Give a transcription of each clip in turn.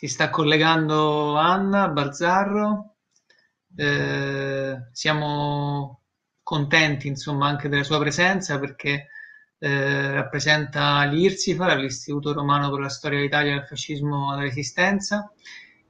si sta collegando Anna Barzarro. Eh, siamo contenti insomma anche della sua presenza perché eh, rappresenta l'IRSIFA, l'Istituto Romano per la Storia d'Italia del Fascismo alla Resistenza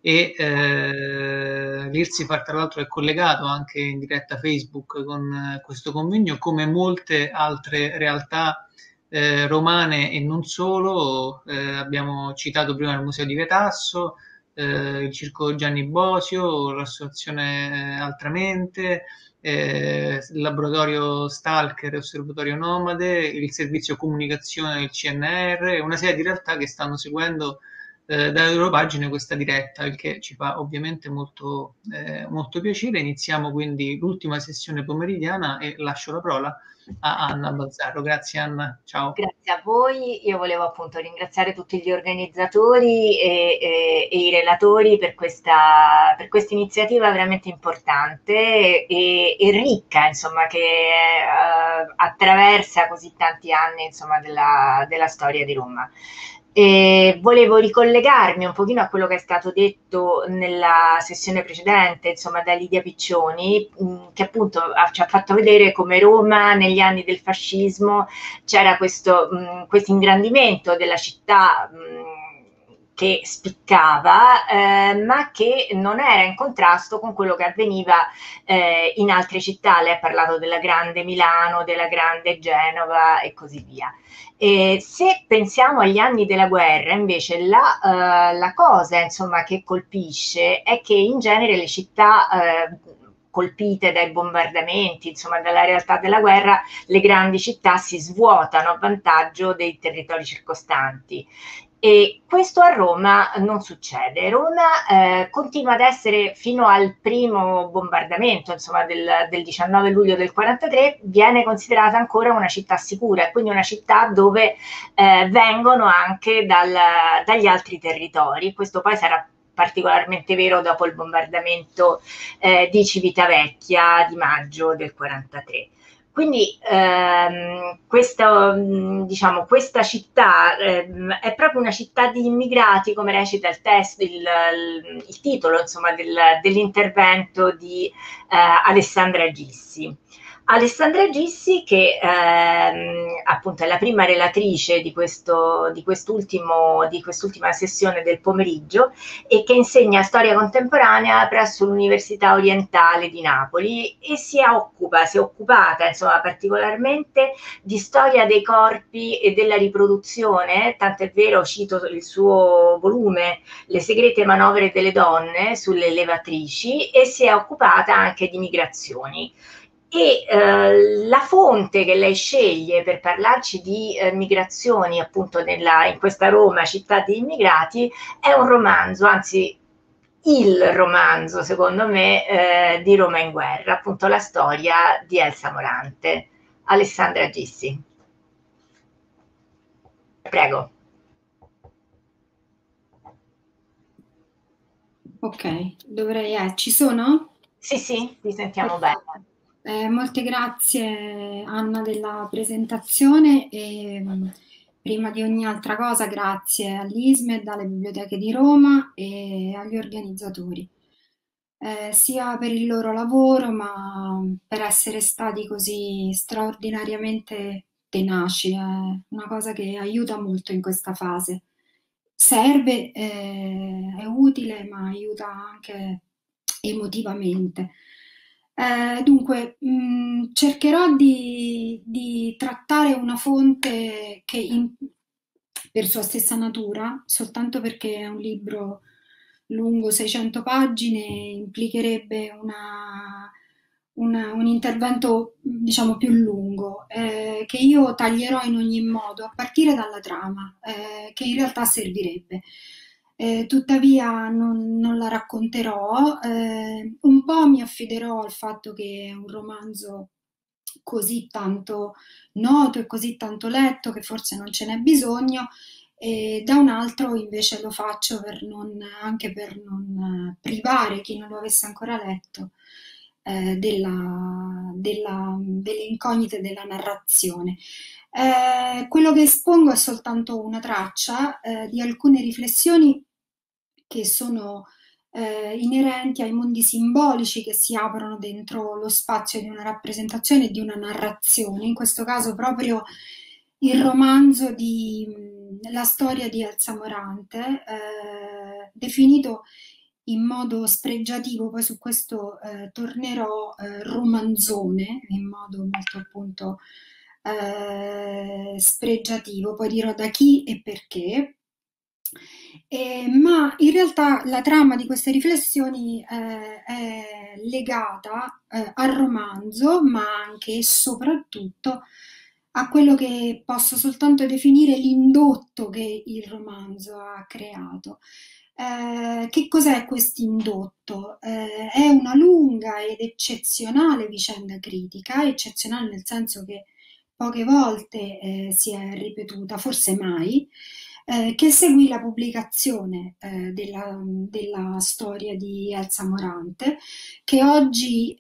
e eh, l'IRSIFA tra l'altro è collegato anche in diretta Facebook con eh, questo convegno come molte altre realtà eh, romane e non solo, eh, abbiamo citato prima il Museo di Vetasso, eh, il Circo Gianni Bosio, l'Associazione Altramente, eh, il laboratorio Stalker, Osservatorio Nomade, il servizio comunicazione del CNR, una serie di realtà che stanno seguendo eh, dalle loro pagine questa diretta, il che ci fa ovviamente molto, eh, molto piacere. Iniziamo quindi l'ultima sessione pomeridiana e lascio la parola a Anna Bazzaro. Grazie Anna, ciao. Grazie a voi, io volevo appunto ringraziare tutti gli organizzatori e, e, e i relatori per questa, per questa, iniziativa veramente importante e, e ricca, insomma, che uh, attraversa così tanti anni insomma, della, della storia di Roma. E volevo ricollegarmi un pochino a quello che è stato detto nella sessione precedente, insomma, da Lidia Piccioni, mm, che appunto ci ha fatto vedere come Roma negli anni del fascismo c'era questo, mm, ingrandimento della città mm, che spiccava, eh, ma che non era in contrasto con quello che avveniva eh, in altre città. Lei ha parlato della grande Milano, della grande Genova e così via. E se pensiamo agli anni della guerra, invece, la, uh, la cosa insomma, che colpisce è che in genere le città uh, colpite dai bombardamenti, insomma, dalla realtà della guerra, le grandi città si svuotano a vantaggio dei territori circostanti e questo a Roma non succede. Roma eh, continua ad essere fino al primo bombardamento, insomma, del, del, 19 luglio del 43, viene considerata ancora una città sicura, quindi una città dove eh, vengono anche dal, dagli altri territori. Questo poi sarà particolarmente vero dopo il bombardamento eh, di Civitavecchia di maggio del 43. Quindi ehm, questa, diciamo, questa città ehm, è proprio una città di immigrati, come recita il testo, il, il, il titolo insomma, del, dell'intervento di eh, Alessandra Gissi. Alessandra Gissi, che ehm, appunto è la prima relatrice di, questo, di, quest'ultimo, di quest'ultima sessione del pomeriggio e che insegna storia contemporanea presso l'Università Orientale di Napoli e si occupa, si è occupata insomma, particolarmente di storia dei corpi e della riproduzione, tanto è vero, cito il suo volume Le segrete manovre delle donne sulle levatrici e si è occupata anche di migrazioni e eh, la fonte che lei sceglie per parlarci di eh, migrazioni appunto nella, in questa Roma, città di immigrati, è un romanzo, anzi il romanzo secondo me eh, di Roma in guerra, appunto la storia di Elsa Morante. Alessandra Gissi. Prego. Ok, dovrei... Eh, ci sono? Sì, sì, ti sentiamo bene. Eh, molte grazie Anna della presentazione e mm, prima di ogni altra cosa grazie all'ISMED, alle biblioteche di Roma e agli organizzatori, eh, sia per il loro lavoro ma per essere stati così straordinariamente tenaci, è una cosa che aiuta molto in questa fase. Serve, eh, è utile ma aiuta anche emotivamente. Eh, dunque, mh, mm, cercherò di, di, trattare una fonte che in, per sua stessa natura, soltanto perché è un libro lungo 600 pagine, implicherebbe una, una, un intervento diciamo più lungo, eh, che io taglierò in ogni modo, a partire dalla trama, eh, che in realtà servirebbe. Eh, tuttavia non, non, la racconterò, eh, un po' mi affiderò al fatto che è un romanzo così tanto noto e così tanto letto che forse non ce n'è bisogno, e da un altro invece lo faccio per non, anche per non privare chi non lo avesse ancora letto eh, della, della, delle incognite della narrazione. Eh, quello che espongo è soltanto una traccia eh, di alcune riflessioni che sono eh, inerenti ai mondi simbolici che si aprono dentro lo spazio di una rappresentazione e di una narrazione, in questo caso proprio il romanzo di La storia di Elsa Morante, eh, definito in modo spregiativo, poi su questo eh, tornerò eh, romanzone, in modo molto appunto eh, spregiativo, poi dirò da chi e perché. Eh, ma in realtà la trama di queste riflessioni eh, è legata eh, al romanzo, ma anche e soprattutto a quello che posso soltanto definire l'indotto che il romanzo ha creato. Eh, che cos'è questo indotto? Eh, è una lunga ed eccezionale vicenda critica, eccezionale nel senso che poche volte eh, si è ripetuta, forse mai, eh, che seguì la pubblicazione eh, della, della, storia di Elsa Morante, che oggi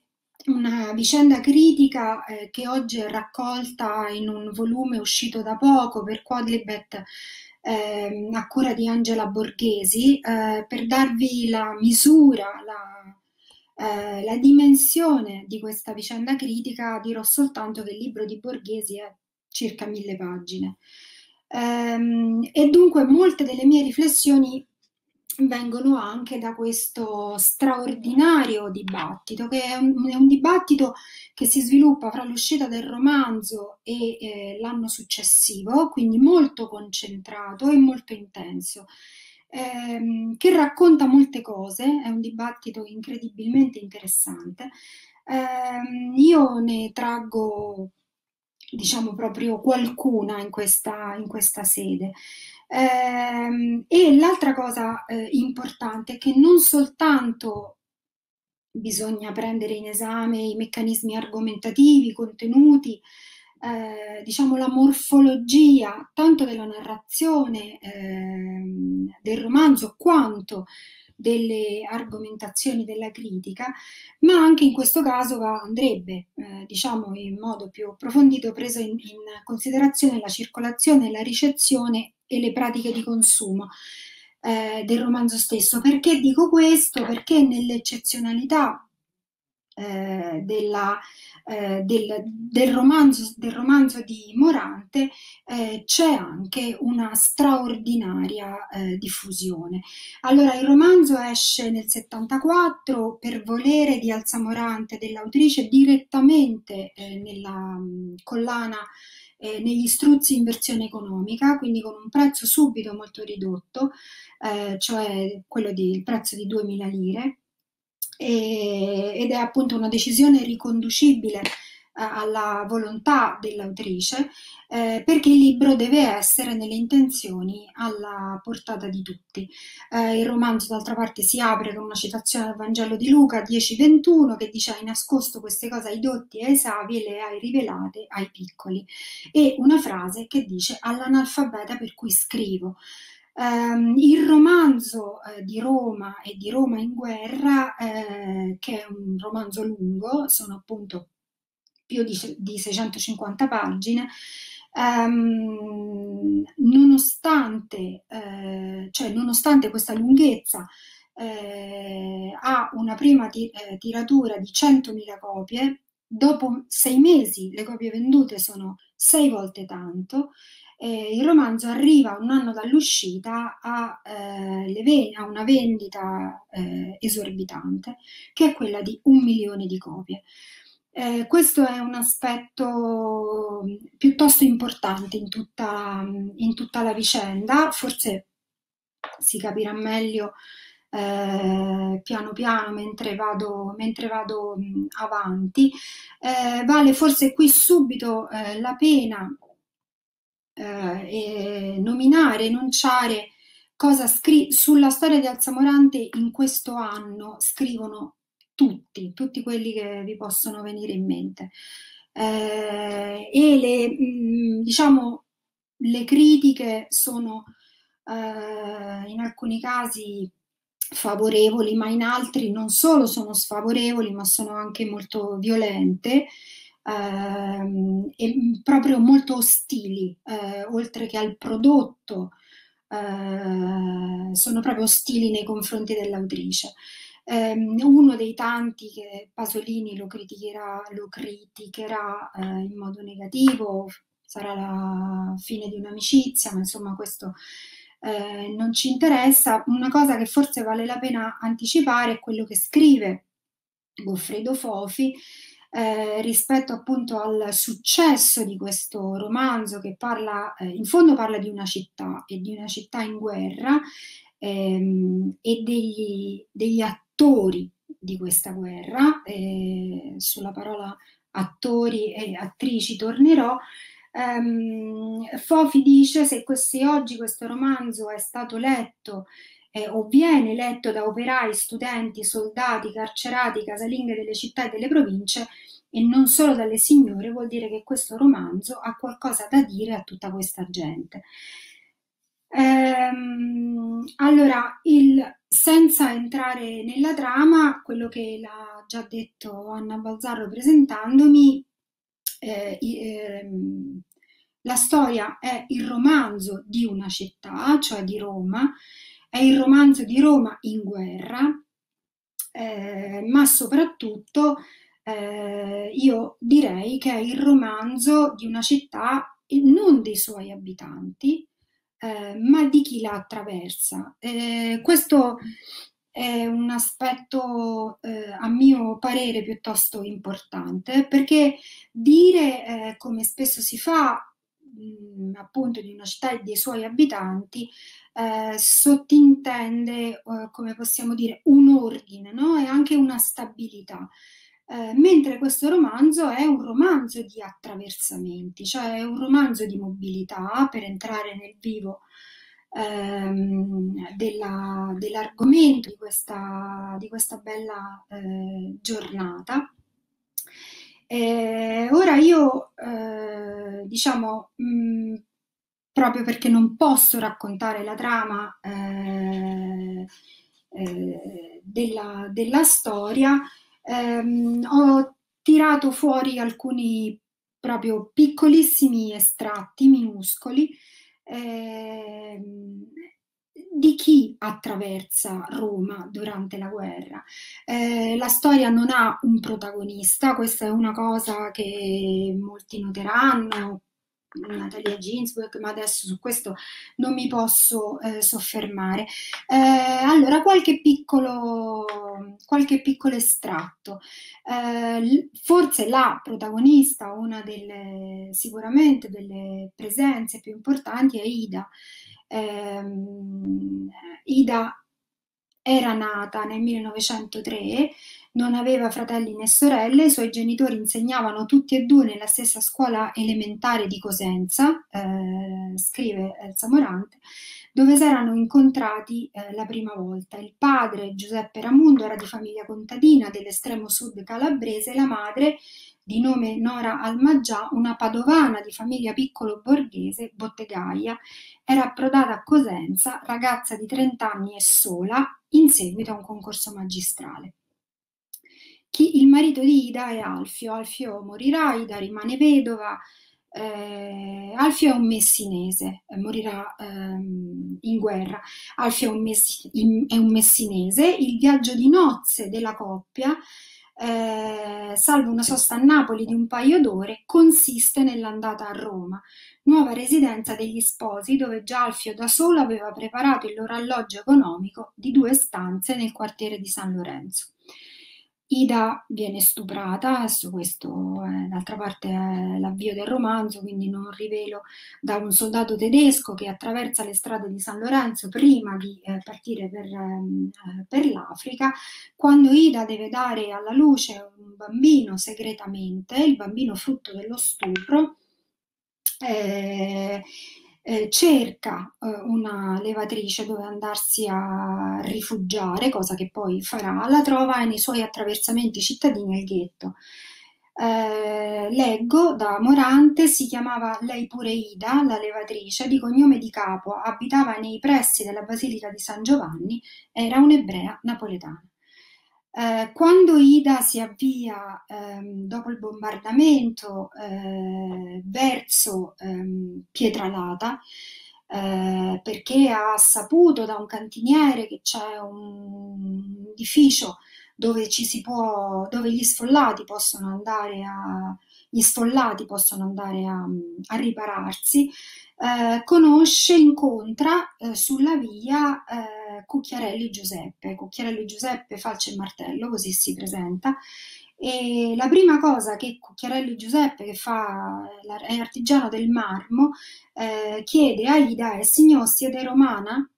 una vicenda critica eh, che oggi è raccolta in un volume uscito da poco per Quadlibet eh, a cura di Angela Borghesi, eh, per darvi la misura, la, eh, la, dimensione di questa vicenda critica, dirò soltanto che il libro di Borghesi è circa mille pagine. Ehm, e dunque molte delle mie riflessioni vengono anche da questo straordinario dibattito, che è un, è un dibattito che si sviluppa fra l'uscita del romanzo e eh, l'anno successivo, quindi molto concentrato e molto intenso. Ehm, che racconta molte cose, è un dibattito incredibilmente interessante. Eh, io ne traggo, diciamo, proprio qualcuna in questa, in questa sede. Eh, e l'altra cosa eh, importante è che non soltanto bisogna prendere in esame i meccanismi argomentativi, contenuti, eh, diciamo la morfologia tanto della narrazione ehm, del romanzo quanto delle argomentazioni della critica, ma anche in questo caso andrebbe, eh, diciamo in modo più approfondito, preso in, in considerazione la circolazione la ricezione e le pratiche di consumo eh, del romanzo stesso. Perché dico questo? Perché nell'eccezionalità eh, della, eh, del, del, romanzo, del, romanzo, di Morante eh, c'è anche una straordinaria eh, diffusione. Allora, il romanzo esce nel 74 per volere di Alza Morante dell'autrice direttamente eh, nella mh, collana eh, negli struzzi in versione economica, quindi con un prezzo subito molto ridotto, eh, cioè quello del prezzo di 2.000 lire, ed è appunto una decisione riconducibile alla volontà dell'autrice, eh, perché il libro deve essere nelle intenzioni alla portata di tutti. Eh, il romanzo, d'altra parte, si apre con una citazione dal Vangelo di Luca 10:21 che dice: Hai nascosto queste cose ai dotti e ai savi e le hai rivelate ai piccoli. E una frase che dice: All'analfabeta per cui scrivo. Um, il romanzo eh, di Roma e di Roma in guerra, eh, che è un romanzo lungo, sono appunto più di, di 650 pagine, um, nonostante, eh, cioè, nonostante questa lunghezza, eh, ha una prima ti, eh, tiratura di 100.000 copie, dopo sei mesi le copie vendute sono sei volte tanto, eh, il romanzo arriva un anno dall'uscita a, eh, a una vendita eh, esorbitante, che è quella di un milione di copie. Eh, questo è un aspetto piuttosto importante in tutta, in tutta la vicenda, forse si capirà meglio eh, piano piano mentre vado, mentre vado mh, avanti. Eh, vale forse qui subito eh, la pena eh, nominare, enunciare cosa scri- sulla storia di Alzamorante in questo anno scrivono tutti, tutti quelli che vi possono venire in mente. Eh, e le, mh, mm, diciamo, le critiche sono eh, in alcuni casi favorevoli, ma in altri non solo sono sfavorevoli, ma sono anche molto violente ehm, e proprio molto ostili, eh, oltre che al prodotto eh, sono proprio ostili nei confronti dell'autrice. Eh, uno dei tanti che Pasolini lo criticherà, lo criticherà eh, in modo negativo, sarà la fine di un'amicizia, ma insomma questo eh, non ci interessa. Una cosa che forse vale la pena anticipare è quello che scrive Goffredo Fofi, eh, rispetto appunto al successo di questo romanzo che parla, eh, in fondo parla di una città e di una città in guerra ehm, e degli, degli, attori di questa guerra, eh, sulla parola attori e attrici tornerò, Um, Fofi dice se, se, oggi questo romanzo è stato letto eh, o viene letto da operai, studenti, soldati, carcerati, casalinghe delle città e delle province e non solo dalle signore, vuol dire che questo romanzo ha qualcosa da dire a tutta questa gente. Ehm, allora, il, senza entrare nella trama, quello che l'ha già detto Anna Balzarro presentandomi, eh, eh, la storia è il romanzo di una città, cioè di Roma, è il romanzo di Roma in guerra, eh, ma soprattutto eh, io direi che è il romanzo di una città non dei suoi abitanti, eh, ma di chi la attraversa. Eh, questo è un aspetto eh, a mio parere piuttosto importante perché dire eh, come spesso si fa mh, appunto di una città e dei suoi abitanti eh, sottintende, eh, come possiamo dire, un ordine no? e anche una stabilità. Eh, mentre questo romanzo è un romanzo di attraversamenti, cioè è un romanzo di mobilità per entrare nel vivo ehm, della, dell'argomento di questa, di questa bella eh, giornata. Eh, ora io, eh, diciamo, mh, mm, proprio perché non posso raccontare la trama eh, eh, della, della, storia, ehm, ho tirato fuori alcuni proprio piccolissimi estratti minuscoli ehm, di chi attraversa Roma durante la guerra. Eh, la storia non ha un protagonista, questa è una cosa che molti noteranno, Natalia Ginsburg, ma adesso su questo non mi posso eh, soffermare. Eh, allora, qualche piccolo, qualche piccolo estratto. Eh, forse la protagonista, una delle sicuramente delle presenze più importanti è Ida. Ehm, Ida era nata nel 1903 non aveva fratelli né sorelle, i suoi genitori insegnavano tutti e due nella stessa scuola elementare di Cosenza, eh, scrive Elsa Morante, dove si erano incontrati eh, la prima volta. Il padre, Giuseppe Ramundo, era di famiglia contadina dell'estremo sud calabrese, la madre, di nome Nora Almaggià, una padovana di famiglia piccolo borghese, bottegaia, era approdata a Cosenza, ragazza di 30 anni e sola, in seguito a un concorso magistrale. Chi, il marito di Ida è Alfio, Alfio morirà, Ida rimane vedova, eh, Alfio è un messinese, eh, morirà ehm, in guerra, Alfio è un, messi, è un, messinese, il viaggio di nozze della coppia, eh, salvo una sosta a Napoli di un paio d'ore, consiste nell'andata a Roma, nuova residenza degli sposi dove già Alfio da solo aveva preparato il loro alloggio economico di due stanze nel quartiere di San Lorenzo. Ida viene stuprata, adesso questo è, d'altra parte è l'avvio del romanzo, quindi non rivelo, da un soldato tedesco che attraversa le strade di San Lorenzo prima di eh, partire per, ehm, eh, per, l'Africa. Quando Ida deve dare alla luce un bambino segretamente, il bambino frutto dello stupro, eh, cerca eh, una levatrice dove andarsi a rifugiare, cosa che poi farà, la trova nei suoi attraversamenti cittadini al ghetto. Eh, leggo da Morante, si chiamava lei pure Ida, la levatrice, di cognome di capo, abitava nei pressi della Basilica di San Giovanni, era un'ebrea napoletana. Eh, quando Ida si avvia ehm, dopo il bombardamento eh, verso ehm, Pietralata, eh, perché ha saputo da un cantiniere che c'è un edificio dove, può, dove gli sfollati possono andare a, gli sfollati possono andare a, a ripararsi, eh, conosce, incontra eh, sulla via eh, Cucchiarelli Giuseppe. Cucchiarelli Giuseppe falce e martello, così si presenta. E la prima cosa che Cucchiarelli Giuseppe, che fa, è artigiano del marmo, eh, chiede a Ida è signor siete romana?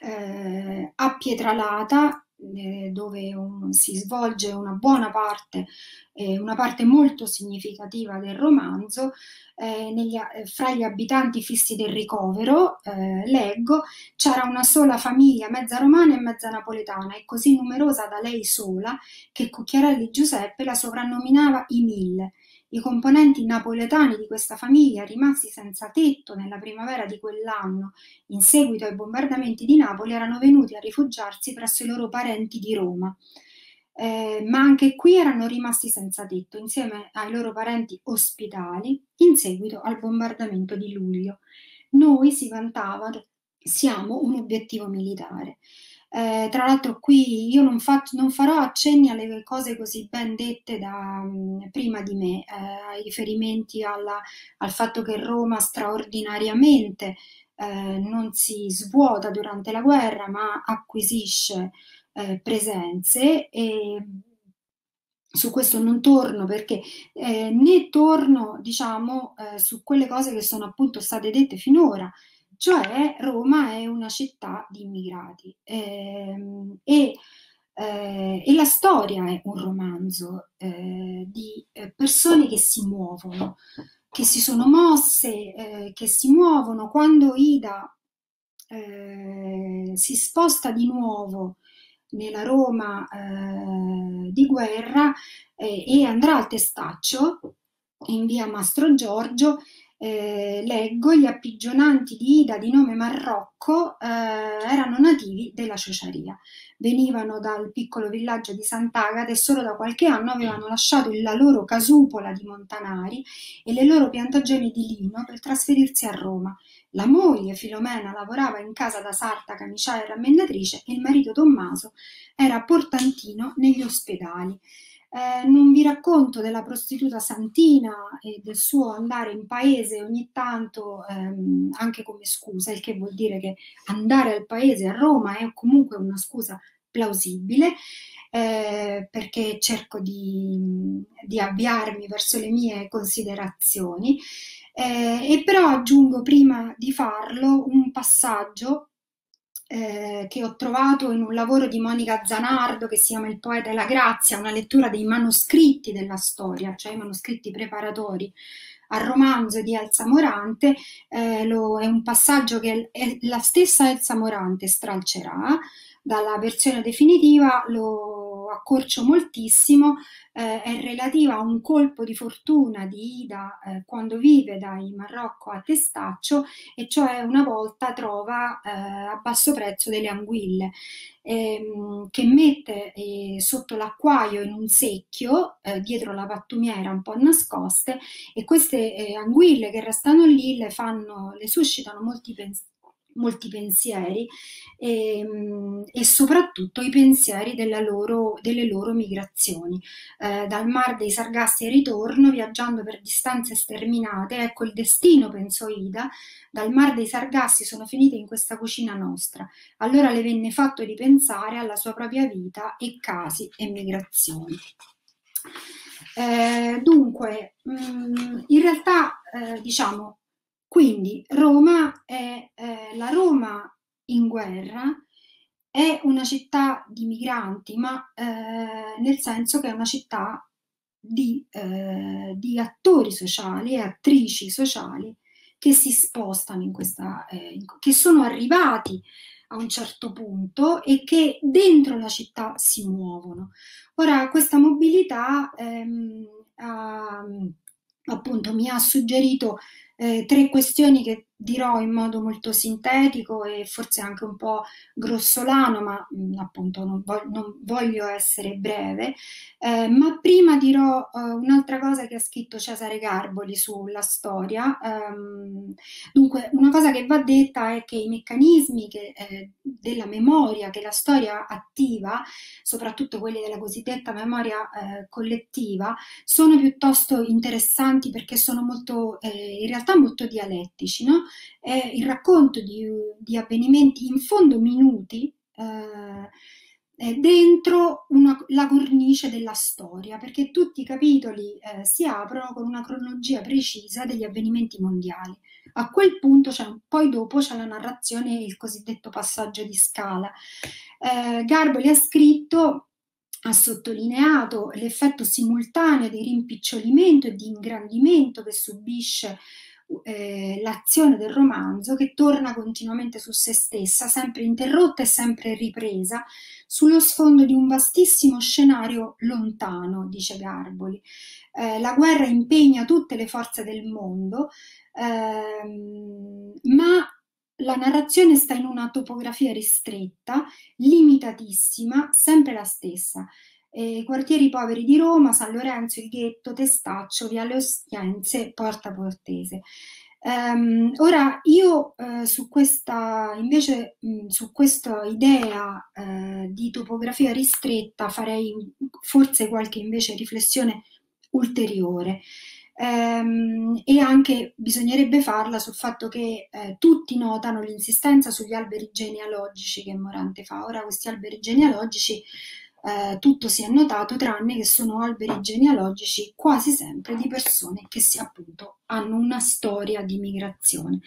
Eh, a Pietralata eh, dove un, si svolge una buona parte, eh, una parte molto significativa del romanzo, eh, negli, eh, fra gli abitanti fissi del ricovero, leggo, c'era una sola famiglia, mezza romana e mezza napoletana, e così numerosa da lei sola che Cucchiarelli Giuseppe la soprannominava i mille i componenti napoletani di questa famiglia, rimasti senza tetto nella primavera di quell'anno, in seguito ai bombardamenti di Napoli, erano venuti a rifugiarsi presso i loro parenti di Roma. Eh, ma anche qui erano rimasti senza tetto insieme ai loro parenti ospitali in seguito al bombardamento di luglio. Noi si vantavano, siamo un obiettivo militare. Eh, tra l'altro qui io non, faccio, non, farò accenni alle cose così ben dette da, mh, mm, prima di me, eh, ai riferimenti alla, al fatto che Roma straordinariamente eh, non si svuota durante la guerra ma acquisisce eh, presenze e su questo non torno perché eh, né torno diciamo eh, su quelle cose che sono appunto state dette finora cioè Roma è una città di immigrati ehm, e, eh, e, la storia è un romanzo eh, di eh, persone che si muovono, che si sono mosse, eh, che si muovono. Quando Ida eh, si sposta di nuovo nella Roma eh, di guerra e andrà al Testaccio in via Mastro Giorgio, eh, leggo, gli appigionanti di Ida di nome Marrocco eh, erano nativi della Ciociaria. Venivano dal piccolo villaggio di Sant'Agata e solo da qualche anno avevano lasciato la loro casupola di Montanari e le loro piantagioni di lino per trasferirsi a Roma. La moglie Filomena lavorava in casa da sarta, camiciaia e rammendatrice e il marito Tommaso era portantino negli ospedali. Eh, non vi racconto della prostituta Santina e del suo andare in paese ogni tanto ehm, anche come scusa, il che vuol dire che andare al paese a Roma è comunque una scusa plausibile. Eh, perché cerco di, di, avviarmi verso le mie considerazioni eh, e però aggiungo prima di farlo un passaggio eh, che ho trovato in un lavoro di Monica Zanardo che si chiama Il poeta e la grazia, una lettura dei manoscritti della storia, cioè i manoscritti preparatori al romanzo di Elsa Morante, eh, lo, è un passaggio che la stessa Elsa Morante stralcerà dalla versione definitiva, lo accorcio moltissimo, eh, è relativa a un colpo di fortuna di Ida eh, quando vive dai Marocco a Testaccio e cioè una volta trova eh, a basso prezzo delle anguille ehm, che mette eh, sotto l'acquaio in un secchio eh, dietro la pattumiera un po' nascoste e queste eh, anguille che restano lì le, fanno, le suscitano molti pensieri molti pensieri e, ehm, e soprattutto i pensieri loro, delle loro migrazioni. Eh, dal Mar dei Sargassi al ritorno, viaggiando per distanze sterminate, ecco il destino, pensò Ida, dal Mar dei Sargassi sono finite in questa cucina nostra. Allora le venne fatto ripensare alla sua propria vita e casi e migrazioni. Eh, dunque, mh, mm, in realtà, eh, diciamo, quindi Roma è eh, la Roma in guerra, è una città di migranti, ma eh, nel senso che è una città di, eh, di, attori sociali e attrici sociali che si spostano in questa, eh, che sono arrivati a un certo punto e che dentro la città si muovono. Ora, questa mobilità ehm, ha, appunto mi ha suggerito eh, tre questioni che dirò in modo molto sintetico e forse anche un po' grossolano, ma mh, mm, appunto non, vo- non, voglio essere breve. Eh, ma prima dirò eh, un'altra cosa che ha scritto Cesare Garboli sulla storia. Um, dunque, una cosa che va detta è che i meccanismi che, eh, della memoria che la storia attiva, soprattutto quelli della cosiddetta memoria eh, collettiva, sono piuttosto interessanti perché sono molto, eh, in realtà molto dialettici. No? È il racconto di, di avvenimenti in fondo minuti eh, dentro una, la cornice della storia, perché tutti i capitoli eh, si aprono con una cronologia precisa degli avvenimenti mondiali. A quel punto, cioè, poi dopo c'è la narrazione il cosiddetto passaggio di scala. Eh, Garboli ha scritto ha sottolineato l'effetto simultaneo di rimpicciolimento e di ingrandimento che subisce eh, l'azione del romanzo che torna continuamente su se stessa, sempre interrotta e sempre ripresa, sullo sfondo di un vastissimo scenario lontano, dice Garboli. Eh, la guerra impegna tutte le forze del mondo, ehm, ma la narrazione sta in una topografia ristretta, limitatissima, sempre la stessa eh, quartieri poveri di Roma, San Lorenzo, il Ghetto, Testaccio, Viale Ostiense, Porta Portese. Um, ora io uh, su questa invece mh, su questa idea uh, di topografia ristretta farei forse qualche invece riflessione ulteriore um, e anche bisognerebbe farla sul fatto che uh, tutti notano l'insistenza sugli alberi genealogici che Morante fa. Ora questi alberi genealogici eh, tutto si è notato, tranne che sono alberi genealogici quasi sempre di persone che si appunto hanno una storia di migrazione.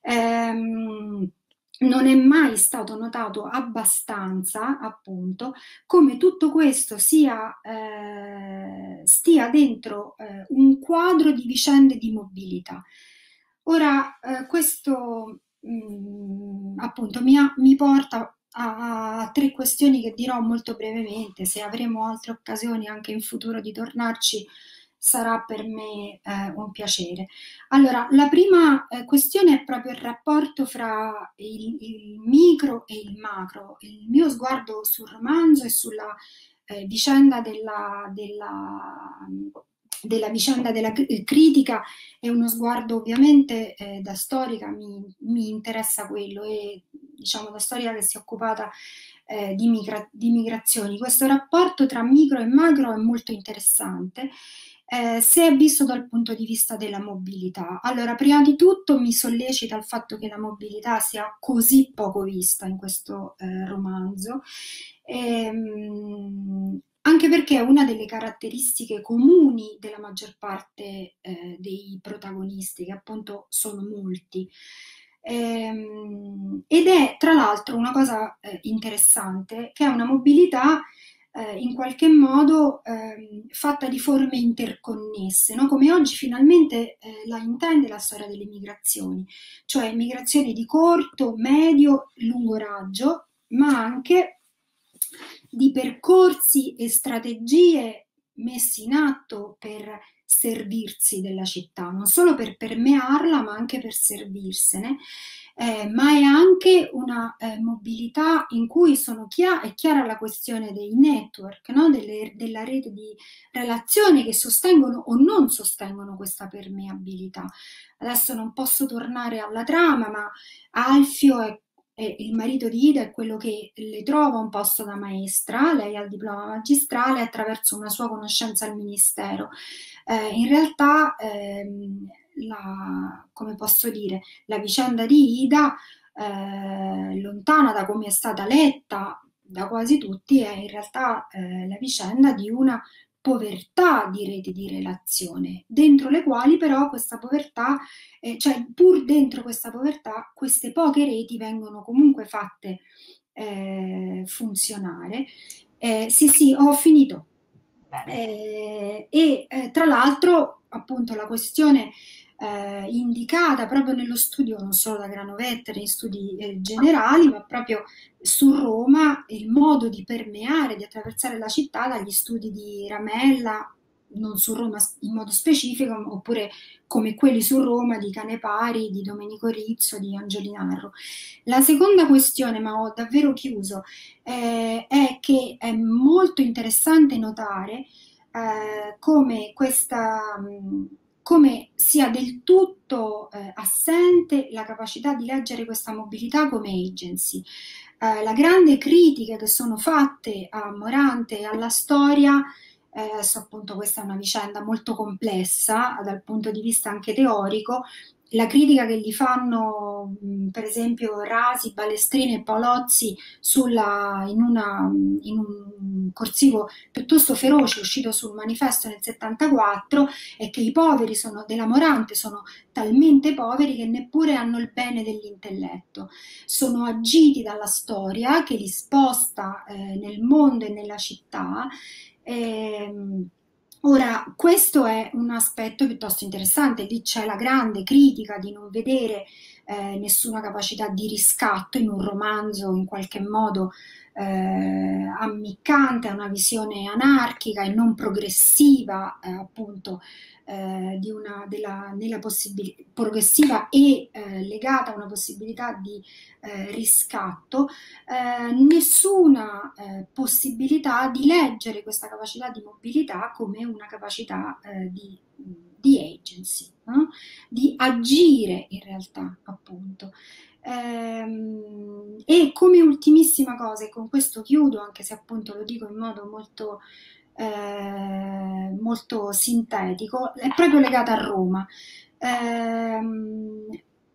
Ehm, non è mai stato notato abbastanza, appunto, come tutto questo sia, eh, stia dentro eh, un quadro di vicende di mobilità. Ora, eh, questo mh, mm, appunto mi, ha, mi porta a tre questioni che dirò molto brevemente, se avremo altre occasioni anche in futuro di tornarci sarà per me eh, un piacere. Allora, la prima eh, questione è proprio il rapporto fra il, il, micro e il macro, il mio sguardo sul romanzo e sulla eh, vicenda della, della della vicenda della critica è uno sguardo ovviamente eh, da storica, mi, mi, interessa quello e diciamo da storica che si è occupata eh, di, migra- di, migrazioni. Questo rapporto tra micro e macro è molto interessante eh, se è visto dal punto di vista della mobilità. Allora, prima di tutto mi sollecita il fatto che la mobilità sia così poco vista in questo eh, romanzo. Ehm, anche perché è una delle caratteristiche comuni della maggior parte eh, dei protagonisti, che appunto sono molti. Ehm, ed è tra l'altro una cosa eh, interessante, che è una mobilità eh, in qualche modo ehm, fatta di forme interconnesse, no? come oggi finalmente eh, la intende la storia delle migrazioni, cioè migrazioni di corto, medio, lungo raggio, ma anche di percorsi e strategie messi in atto per servirsi della città, non solo per permearla, ma anche per servirsene. Eh, ma è anche una eh, mobilità in cui chia- è chiara la questione dei network, no? Delle, della rete di relazioni che sostengono o non sostengono questa permeabilità. Adesso non posso tornare alla trama, ma Alfio è e il marito di Ida è quello che le trova un posto da maestra, lei ha il diploma magistrale attraverso una sua conoscenza al ministero. Eh, in realtà, ehm, la, come posso dire, la vicenda di Ida, eh, lontana da come è stata letta da quasi tutti, è in realtà eh, la vicenda di una povertà di reti di relazione, dentro le quali però questa povertà, eh, cioè pur dentro questa povertà, queste poche reti vengono comunque fatte eh, funzionare. Eh, sì, sì, ho finito. Eh, e eh, tra l'altro, appunto, la questione eh, indicata proprio nello studio, non solo da Granovetter, in studi eh, generali, ma proprio su Roma, il modo di permeare, di attraversare la città dagli studi di Ramella, non su Roma in modo specifico, oppure come quelli su Roma di Canepari, di Domenico Rizzo, di Angelinarro. La seconda questione, ma ho davvero chiuso, eh, è che è molto interessante notare eh, come questa... Mh, come sia del tutto eh, assente la capacità di leggere questa mobilità come agency. Eh, la grande critica che sono fatte a Morante e alla storia eh, so appunto questa è una vicenda molto complessa dal punto di vista anche teorico, la critica che gli fanno per esempio Rasi, Balestrini e Paolozzi sulla, in, una, in, un corsivo piuttosto feroce uscito sul manifesto nel 74 è che i poveri sono, della Morante sono talmente poveri che neppure hanno il bene dell'intelletto, sono agiti dalla storia che li sposta eh, nel mondo e nella città. Eh, Ora, questo è un aspetto piuttosto interessante, lì c'è la grande critica di non vedere eh, nessuna capacità di riscatto in un romanzo in qualche modo eh, ammiccante a una visione anarchica e non progressiva, eh, appunto, eh, di una, della, nella progressiva e eh, legata a una possibilità di eh, riscatto, nessuna possibilità di leggere questa capacità di mobilità come una capacità di, di, agency, no? di agire in realtà, appunto. Ehm, e come ultimissima cosa, e con questo chiudo, anche se appunto lo dico in modo molto eh, molto sintetico, è proprio legata a Roma. Eh,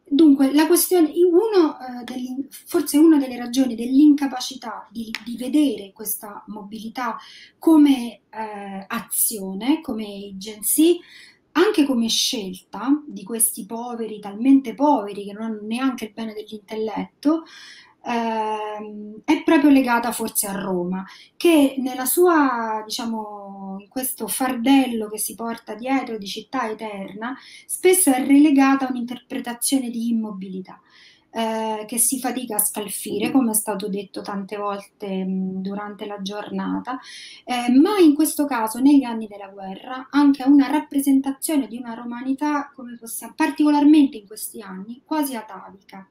dunque, la questione, uno, eh, forse una delle ragioni dell'incapacità di, di vedere questa mobilità come eh, azione, come agency, anche come scelta di questi poveri, talmente poveri che non hanno neanche il bene dell'intelletto, ehm, è proprio legata forse a Roma, che nella sua, diciamo, in questo fardello che si porta dietro di città eterna, spesso è relegata a un'interpretazione di immobilità. Eh, che si fatica a scalfire, come è stato detto tante volte mh, durante la giornata, eh, ma in questo caso, negli anni della guerra, anche a una rappresentazione di una romanità, come possiamo, particolarmente in questi anni, quasi atavica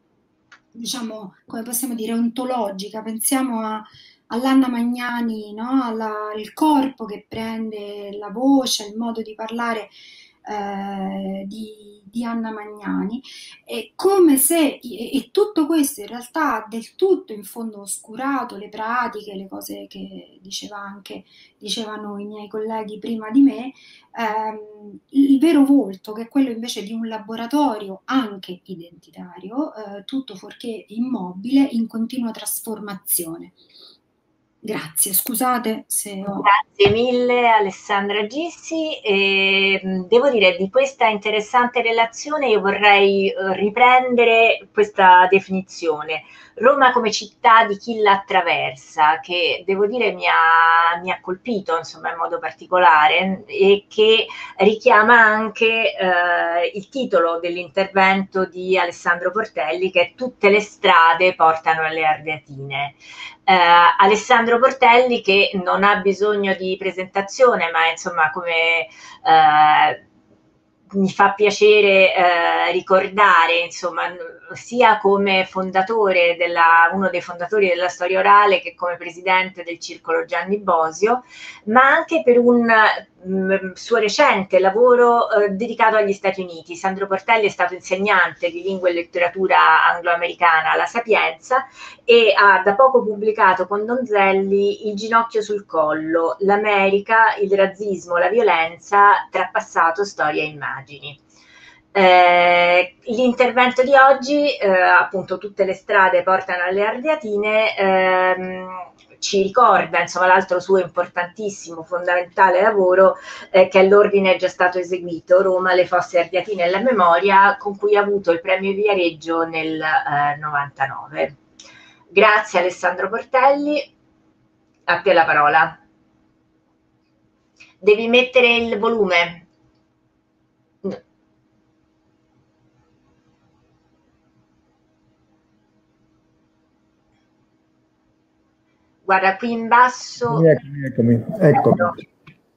diciamo, come possiamo dire, ontologica. Pensiamo a, all'Anna Magnani, no? Alla, il corpo che prende la voce, il modo di parlare eh, di, di, Anna Magnani, e come se e, tutto questo in realtà ha del tutto in fondo oscurato le pratiche, le cose che diceva anche, dicevano i miei colleghi prima di me, ehm, il vero volto che è quello invece di un laboratorio anche identitario, eh, tutto fuorché immobile, in continua trasformazione. Grazie, scusate se ho... Grazie mille Alessandra Gissi. E, devo dire, di questa interessante relazione io vorrei eh, riprendere questa definizione. Roma come città di chi la attraversa, che devo dire mi ha, mi ha colpito insomma, in modo particolare e che richiama anche eh, il titolo dell'intervento di Alessandro Portelli che Tutte le strade portano alle Ardeatine. Eh, Alessandro Portelli che non ha bisogno di presentazione, ma insomma come eh, mi fa piacere eh, ricordare, insomma, sia come fondatore della, uno dei fondatori della storia orale che come presidente del circolo Gianni Bosio, ma anche per un mm, suo recente lavoro eh, dedicato agli Stati Uniti. Sandro Portelli è stato insegnante di lingua e letteratura angloamericana alla Sapienza e ha da poco pubblicato con Donzelli Il ginocchio sul collo, l'America, il razzismo, la violenza tra passato, storia e immagini. Eh, l'intervento di oggi, eh, appunto tutte le strade portano alle Ardeatine, ehm, ci ricorda insomma l'altro suo importantissimo, fondamentale lavoro eh, che è l'ordine è già stato eseguito, Roma, le fosse ardiatine e la memoria, con cui ha avuto il premio Viareggio nel eh, 99. Grazie Alessandro Portelli, a te la parola. Devi mettere il volume. Guarda qui in basso. Eccomi, eccomi. eccomi.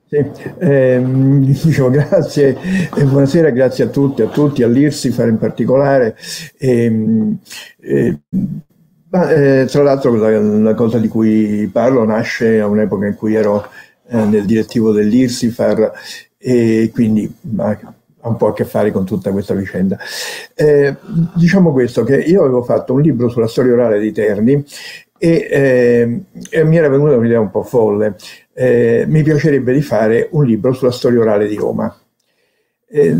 Sì, ehm, dicevo grazie e buonasera, grazie a tutti, a tutti, all'Irsifar in particolare. E, e, ma, eh, tra l'altro la, la, cosa di cui parlo nasce a un'epoca in cui ero eh, nel direttivo dell'Irsifar e quindi ha un po' a che fare con tutta questa vicenda. Eh, diciamo questo, che io avevo fatto un libro sulla storia orale di Terni e, eh, e mi era venuta un'idea un po' folle. Eh, mi piacerebbe di fare un libro sulla storia orale di Roma. Eh,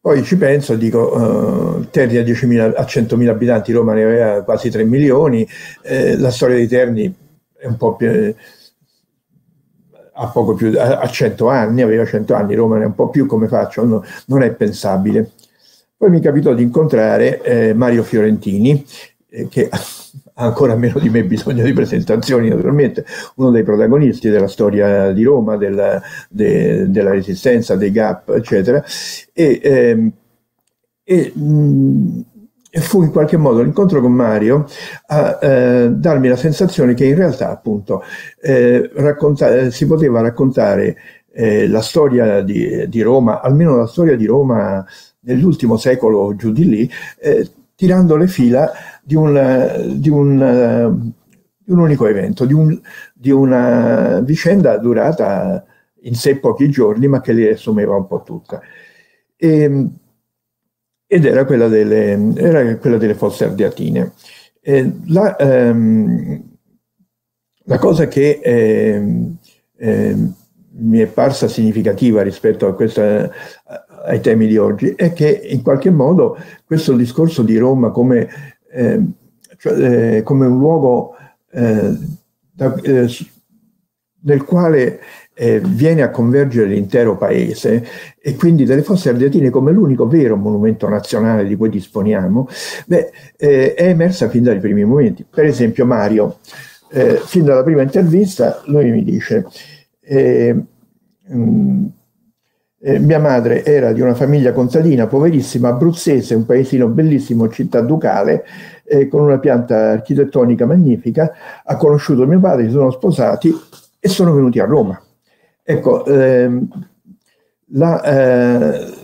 poi ci penso, dico, uh, Terni a, 10.000, a 100.000 abitanti, Roma ne aveva quasi 3 milioni, eh, la storia di Terni è un po' più, ha poco più, a 100 anni, aveva 100 anni, Roma ne è un po' più, come faccio? No, non è pensabile. Poi mi capitò di incontrare eh, Mario Fiorentini, eh, che ancora meno di me bisogno di presentazioni naturalmente, uno dei protagonisti della storia di Roma, della, de, della resistenza, dei GAP, eccetera, e, ehm, e, mh, e, fu in qualche modo l'incontro con Mario a eh, darmi la sensazione che in realtà appunto eh, racconta- si poteva raccontare eh, la storia di, di, Roma, almeno la storia di Roma nell'ultimo secolo giù di lì, eh, tirando le fila di un, di un, di un unico evento, di, un, di, una vicenda durata in sé pochi giorni, ma che li assumeva un po' tutta. E, ed era quella delle, era quella delle fosse ardeatine. La, ehm, la, cosa che eh, eh, mi è parsa significativa rispetto a questa, ai temi di oggi è che in qualche modo questo discorso di Roma come, eh, cioè, eh, come un luogo eh, da, eh, nel quale eh, viene a convergere l'intero paese e quindi delle fosse ardeatine come l'unico vero monumento nazionale di cui disponiamo, beh, eh, è emersa fin dai primi momenti. Per esempio Mario, fin dalla prima intervista, lui mi dice... Mh, mm, eh, mia madre era di una famiglia contadina poverissima, abruzzese, un paesino bellissimo, città ducale, eh, con una pianta architettonica magnifica. Ha conosciuto mio padre, si sono sposati e sono venuti a Roma. Ecco, ehm, la, eh,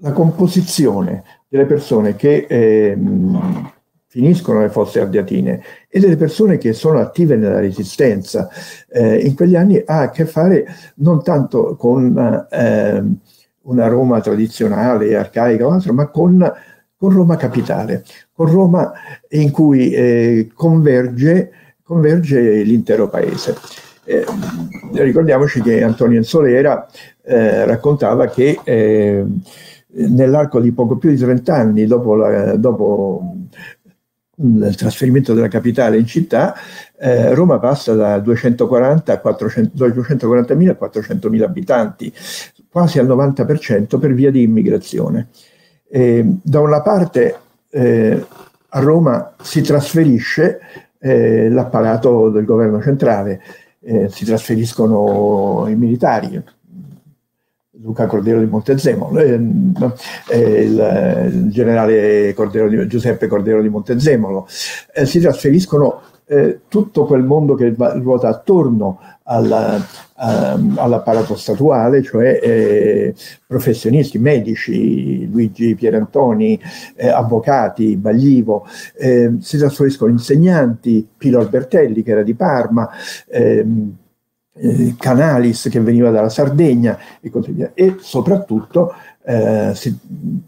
la, composizione delle persone che ehm, finiscono le fosse ardeatine e delle persone che sono attive nella resistenza eh, in quegli anni ha a che fare non tanto con eh, una Roma tradizionale, arcaica o altro, ma con, con, Roma capitale, con Roma in cui eh, converge, converge l'intero paese. Eh, ricordiamoci che Antonio Insolera eh, raccontava che eh, nell'arco di poco più di 30 anni dopo, la, dopo il trasferimento della capitale in città, eh, Roma passa da 240 a 400, 240.000 a 400.000 abitanti, quasi al 90% per via di immigrazione. Eh, da una parte eh, a Roma si trasferisce eh, l'apparato del governo centrale, eh, si trasferiscono i militari, Luca Cordero di Montezemolo, eh, eh, il, il, generale Cordero di, Giuseppe Cordero di Montezemolo, eh, si trasferiscono eh, tutto quel mondo che ruota attorno alla, a, all'apparato statuale, cioè eh, professionisti, medici, Luigi Pierantoni, eh, avvocati, Baglivo, si trasferiscono insegnanti, Pilo Albertelli che era di Parma, ehm, eh, Canalis che veniva dalla Sardegna e così via. E soprattutto eh, si,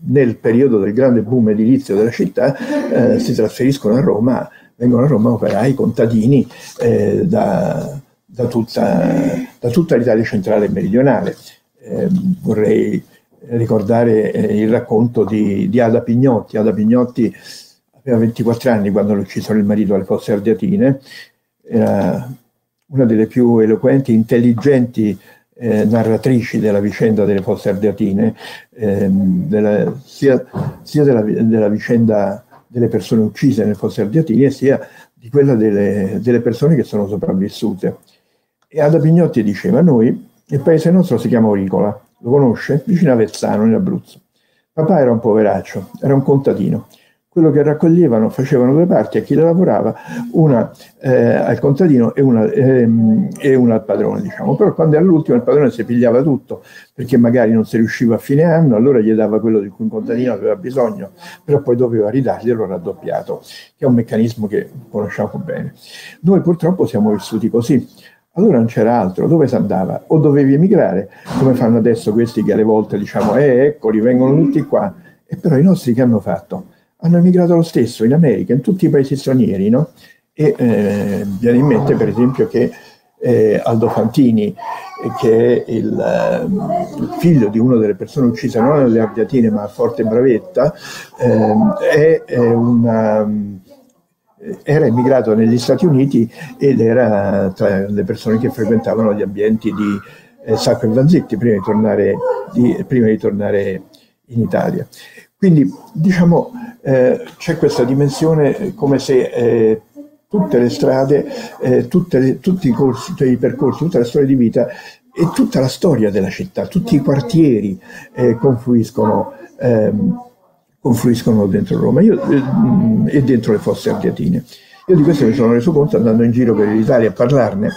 nel periodo del grande boom edilizio della città eh, si trasferiscono a Roma, vengono a Roma operai contadini eh, da, da, tutta, da, tutta, l'Italia centrale e meridionale. Eh, vorrei ricordare il racconto di, di, Ada Pignotti. Ada Pignotti aveva 24 anni quando lo uccisero il marito alle Fosse Ardeatine, era una delle più eloquenti, intelligenti eh, narratrici della vicenda delle fosse ardeatine, ehm, della, sia, sia della, della, vicenda delle persone uccise nelle fosse ardeatine, sia di quella delle, delle, persone che sono sopravvissute. E Ada Pignotti diceva, noi, il paese nostro si chiama Oricola, lo conosce? Vicino a Vezzano, in Abruzzo. Papà era un poveraccio, era un contadino quello che raccoglievano facevano due parti a chi lavorava, una eh, al contadino e una, ehm, e una, al padrone, diciamo. Però quando all'ultimo il padrone si pigliava tutto, perché magari non si riusciva a fine anno, allora gli dava quello di cui un contadino aveva bisogno, però poi doveva ridarglielo raddoppiato, che è un meccanismo che conosciamo bene. Noi purtroppo siamo vissuti così. Allora non c'era altro, dove si andava? O dovevi emigrare, come fanno adesso questi che alle volte diciamo, eh, eccoli, vengono tutti qua. E però i nostri che hanno fatto? Hanno emigrato lo stesso in America, in tutti i paesi stranieri, no? E eh, viene in mente per esempio che eh, Aldo Fantini, che è il, eh, figlio di una delle persone uccise non alle Ardiatine ma a Forte Bravetta, ehm, è, è una, era emigrato negli Stati Uniti ed era tra le persone che frequentavano gli ambienti di eh, Sacco e Vanzetti prima di tornare, di, prima di tornare in Italia. Quindi diciamo eh, c'è questa dimensione come se eh, tutte le strade, eh, tutte le, tutti i, corsi, tutti i percorsi, tutta la storia di vita e tutta la storia della città, tutti i quartieri eh, confluiscono, ehm, confluiscono dentro Roma Io, eh, e dentro le fosse ardiatine. Io di questo mi sono reso conto andando in giro per l'Italia a parlarne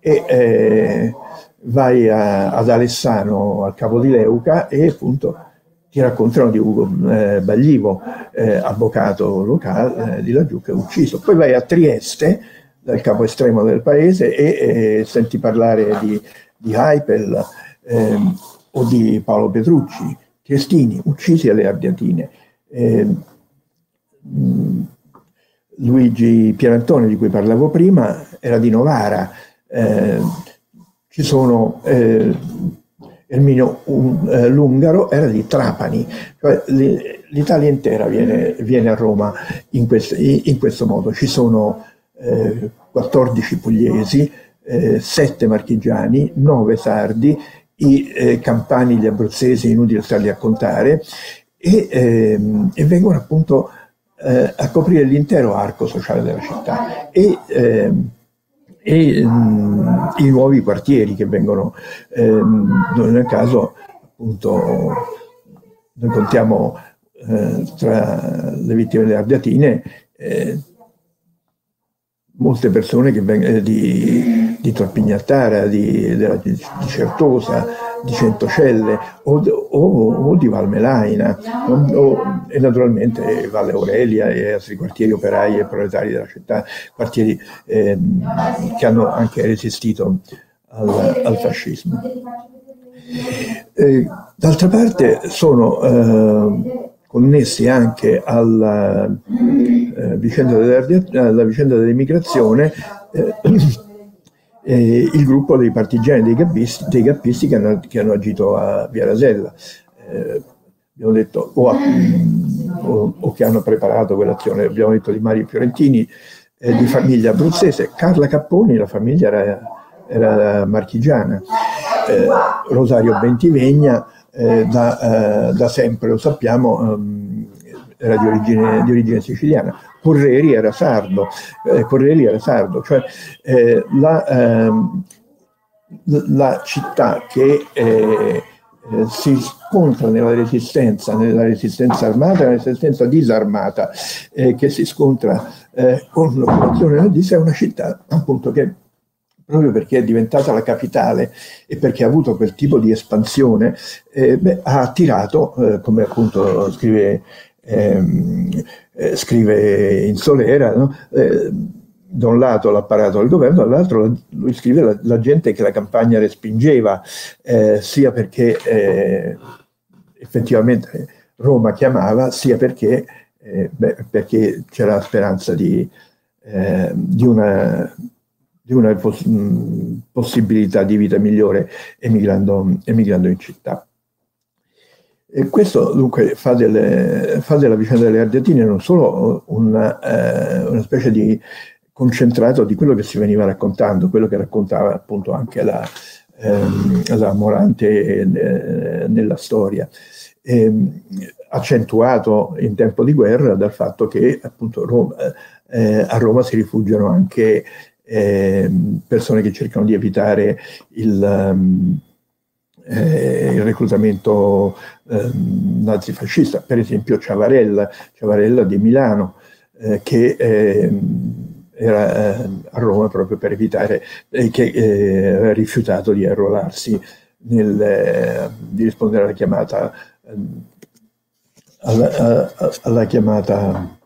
e eh, vai a, ad Alessano, al capo di Leuca e appunto ti raccontano di Ugo eh, Baglivo, eh, avvocato locale eh, di laggiù che è ucciso. Poi vai a Trieste, dal capo estremo del paese, e senti parlare di, di Heipel ehm, o di Paolo Petrucci, triestini, uccisi alle Ardiatine. Ehm, Luigi Pierantone, di cui parlavo prima, era di Novara. Eh, ci sono eh, Erminio eh, Lungaro era di Trapani, cioè, l'Italia intera viene, viene, a Roma in, quest, in, questo modo. Ci sono eh, 14 pugliesi, eh, 7 marchigiani, 9 sardi, i eh, campani, gli abruzzesi, inutile starli a contare, e, ehm, e vengono appunto eh, a coprire l'intero arco sociale della città. E, ehm, e mh, mm, i nuovi quartieri che vengono, ehm, nel caso appunto noi contiamo eh, tra le vittime delle Ardeatine eh, molte persone che vengono eh, di, di Torpignattara, di, di, di Certosa, di Centocelle o, o, o di Valmelaina o, e naturalmente Valle Aurelia e altri quartieri operai e proletari della città, quartieri eh, che hanno anche resistito al, al fascismo. Eh, d'altra parte sono eh, connessi anche alla, eh, vicenda, alla vicenda dell'immigrazione eh, il gruppo dei partigiani dei gappisti, dei gappisti che, hanno, che, hanno, agito a Via Rasella. Eh, abbiamo detto, o, a, o, o, che hanno preparato quell'azione, abbiamo detto di Mario Fiorentini, eh, di famiglia abruzzese, Carla Capponi, la famiglia era, era marchigiana, eh, Rosario Bentivegna, eh, da, eh, da, sempre lo sappiamo, um, era di origine, di origine siciliana. Correri era sardo, eh, Correri era sardo, cioè eh, la, ehm, la, città che eh, eh, si scontra nella resistenza, nella resistenza armata, nella resistenza disarmata, eh, che si scontra eh, con l'occupazione nazista, è una città appunto che proprio perché è diventata la capitale e perché ha avuto quel tipo di espansione, eh, beh, ha attirato, eh, come appunto scrive Ehm, eh, scrive in Solera, no? eh, da un lato l'apparato del governo, dall'altro lui scrive la, la gente che la campagna respingeva, eh, sia perché eh, effettivamente Roma chiamava, sia perché, eh, beh, perché c'era la speranza di, eh, di una, di una poss- possibilità di vita migliore emigrando, emigrando in città. E questo dunque fa, delle, fa, della vicenda delle Ardeatine non solo una, eh, una, specie di concentrato di quello che si veniva raccontando, quello che raccontava appunto anche la, ehm, la Morante eh, nella storia, ehm, accentuato in tempo di guerra dal fatto che appunto Roma, eh, a Roma si rifugiano anche ehm, persone che cercano di evitare il... Um, eh, il reclutamento eh, nazifascista, per esempio Ciavarella, Ciavarella di Milano, eh, che ehm, era eh, a Roma proprio per evitare eh, che eh, aveva rifiutato di arruolarsi, nel, di rispondere alla chiamata, alla, alla chiamata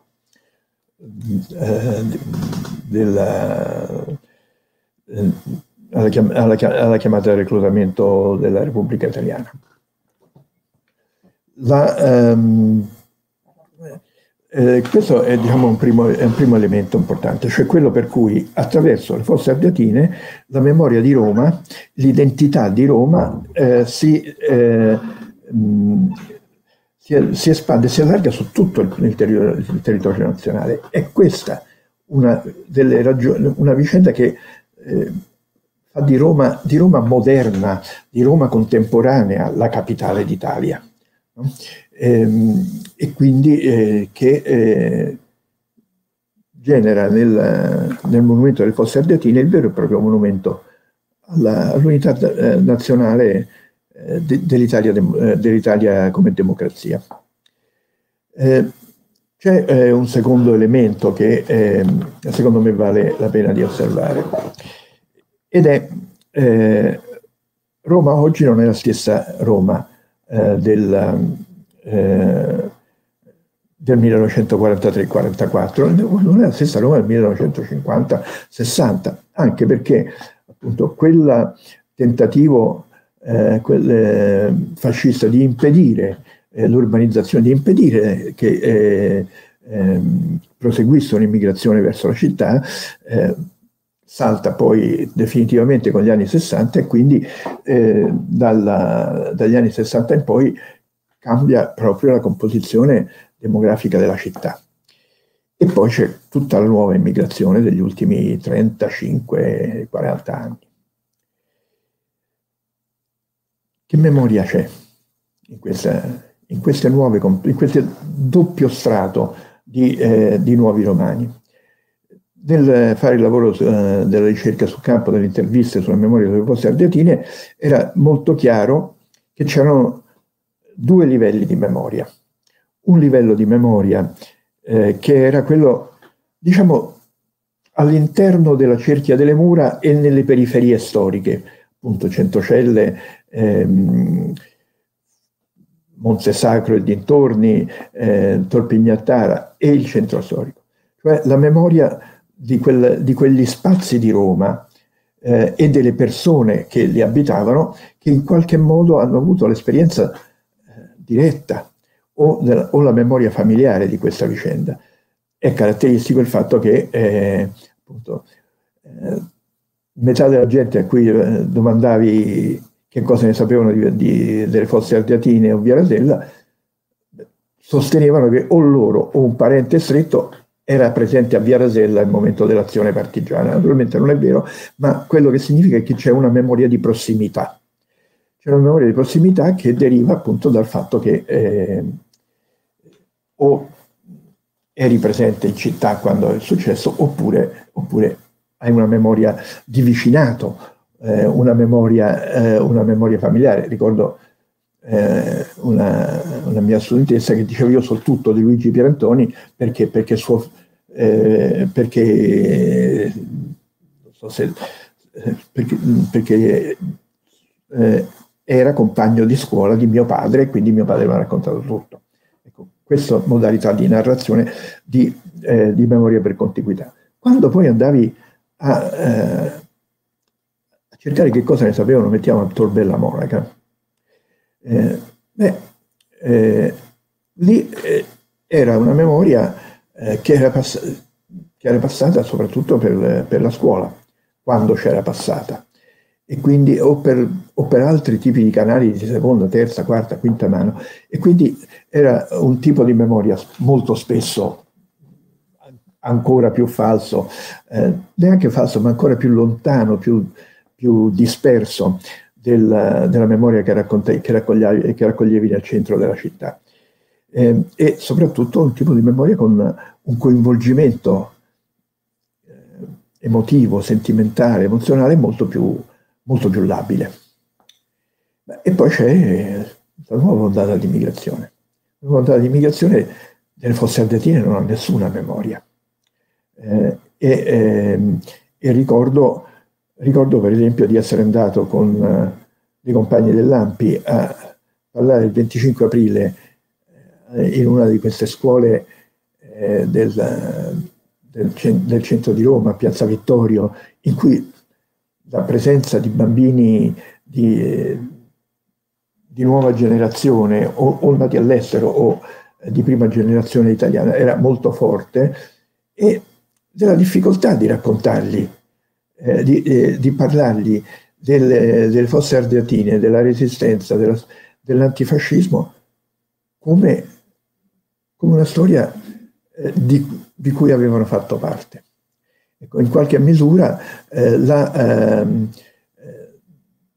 della, alla, chiamata del reclutamento della Repubblica Italiana. La, um, eh, questo è, diciamo, un primo, è, un primo, elemento importante, cioè quello per cui attraverso le fosse ardeatine la memoria di Roma, l'identità di Roma eh, si, eh, mh, si, si, espande, si allarga su tutto il, il, territorio, il territorio, nazionale. È questa una, delle ragioni, una vicenda che eh, fa di Roma, di Roma moderna, di Roma contemporanea, la capitale d'Italia. No? ehm, e quindi eh, che eh, genera nel, nel, monumento delle fosse ardeatine il vero e proprio monumento alla, all'unità eh, nazionale eh, de, dell'Italia, de, dell'Italia, come democrazia. Eh, c'è un secondo elemento che ehm, secondo me vale la pena di osservare ed è Roma oggi non è la stessa Roma del, eh, del 1943-44, non è la stessa Roma del 1950-60, anche perché appunto quel tentativo eh, quel, eh, fascista di impedire eh, l'urbanizzazione, di impedire che eh, ehm, proseguisse un'immigrazione verso la città, eh, salta poi definitivamente con gli anni 60 e quindi eh, dalla, dagli anni 60 in poi cambia proprio la composizione demografica della città. E poi c'è tutta la nuova immigrazione degli ultimi 35-40 anni. Che memoria c'è in, questa, in queste nuove, in questo doppio strato di, eh, di nuovi romani? Nel fare il lavoro eh, della ricerca sul campo, delle interviste sulla memoria delle poste ardeatine, era molto chiaro che c'erano due livelli di memoria. Un livello di memoria eh, che era quello, diciamo, all'interno della cerchia delle mura e nelle periferie storiche, appunto Centocelle, ehm, Montesacro e dintorni, eh, Torpignattara e il centro storico. Cioè la memoria di, quel, di quegli spazi di Roma eh, e delle persone che li abitavano che in qualche modo hanno avuto l'esperienza diretta o, della, o, la memoria familiare di questa vicenda. È caratteristico il fatto che eh, appunto, eh, metà della gente a cui eh, domandavi che cosa ne sapevano di, di, delle fosse ardeatine o via Rasella, sostenevano che o loro o un parente stretto era presente a Via Rasella al momento dell'azione partigiana. Naturalmente non è vero, ma quello che significa è che c'è una memoria di prossimità c'è una memoria di prossimità che deriva appunto dal fatto che eh, o eri presente in città quando è successo oppure, oppure hai una memoria di vicinato, eh, una, memoria, eh, una, memoria, familiare. Ricordo eh, una, una, mia studentessa che diceva io so tutto di Luigi Pierantoni perché, perché, suo, eh, perché, so se, eh, perché, perché era compagno di scuola di mio padre e quindi mio padre mi ha raccontato tutto. Ecco, questa modalità di narrazione di, eh, di, memoria per contiguità. Quando poi andavi a, eh, a, cercare che cosa ne sapevano, mettiamo a Torbella Monaca, eh, beh, eh, lì eh, era una memoria eh, che era, pass- che, era passata soprattutto per, per la scuola, quando c'era passata e quindi o per, o per, altri tipi di canali di seconda, terza, quarta, quinta mano. E quindi era un tipo di memoria molto spesso ancora più falso, eh, neanche falso, ma ancora più lontano, più, più disperso del, della memoria che, che, raccoglievi, che, raccoglievi, nel centro della città. Eh, e soprattutto un tipo di memoria con un coinvolgimento eh, emotivo, sentimentale, emozionale molto più, molto più labile. E poi c'è la nuova ondata di migrazione. La nuova ondata di migrazione delle fosse ardeatine non ha nessuna memoria. Eh, e, eh, e ricordo, ricordo, per esempio di essere andato con eh, dei compagni dell'AMPI a parlare il 25 aprile eh, in una di queste scuole eh, del, del, del, centro di Roma, Piazza Vittorio, in cui la presenza di bambini di, di nuova generazione o, o nati all'estero o di prima generazione italiana era molto forte e della difficoltà di raccontargli, eh, di, eh, di, parlargli delle, delle, fosse ardeatine, della resistenza, della, dell'antifascismo come, come, una storia eh, di, di, cui avevano fatto parte. Ecco, in qualche misura eh, la ehm, eh,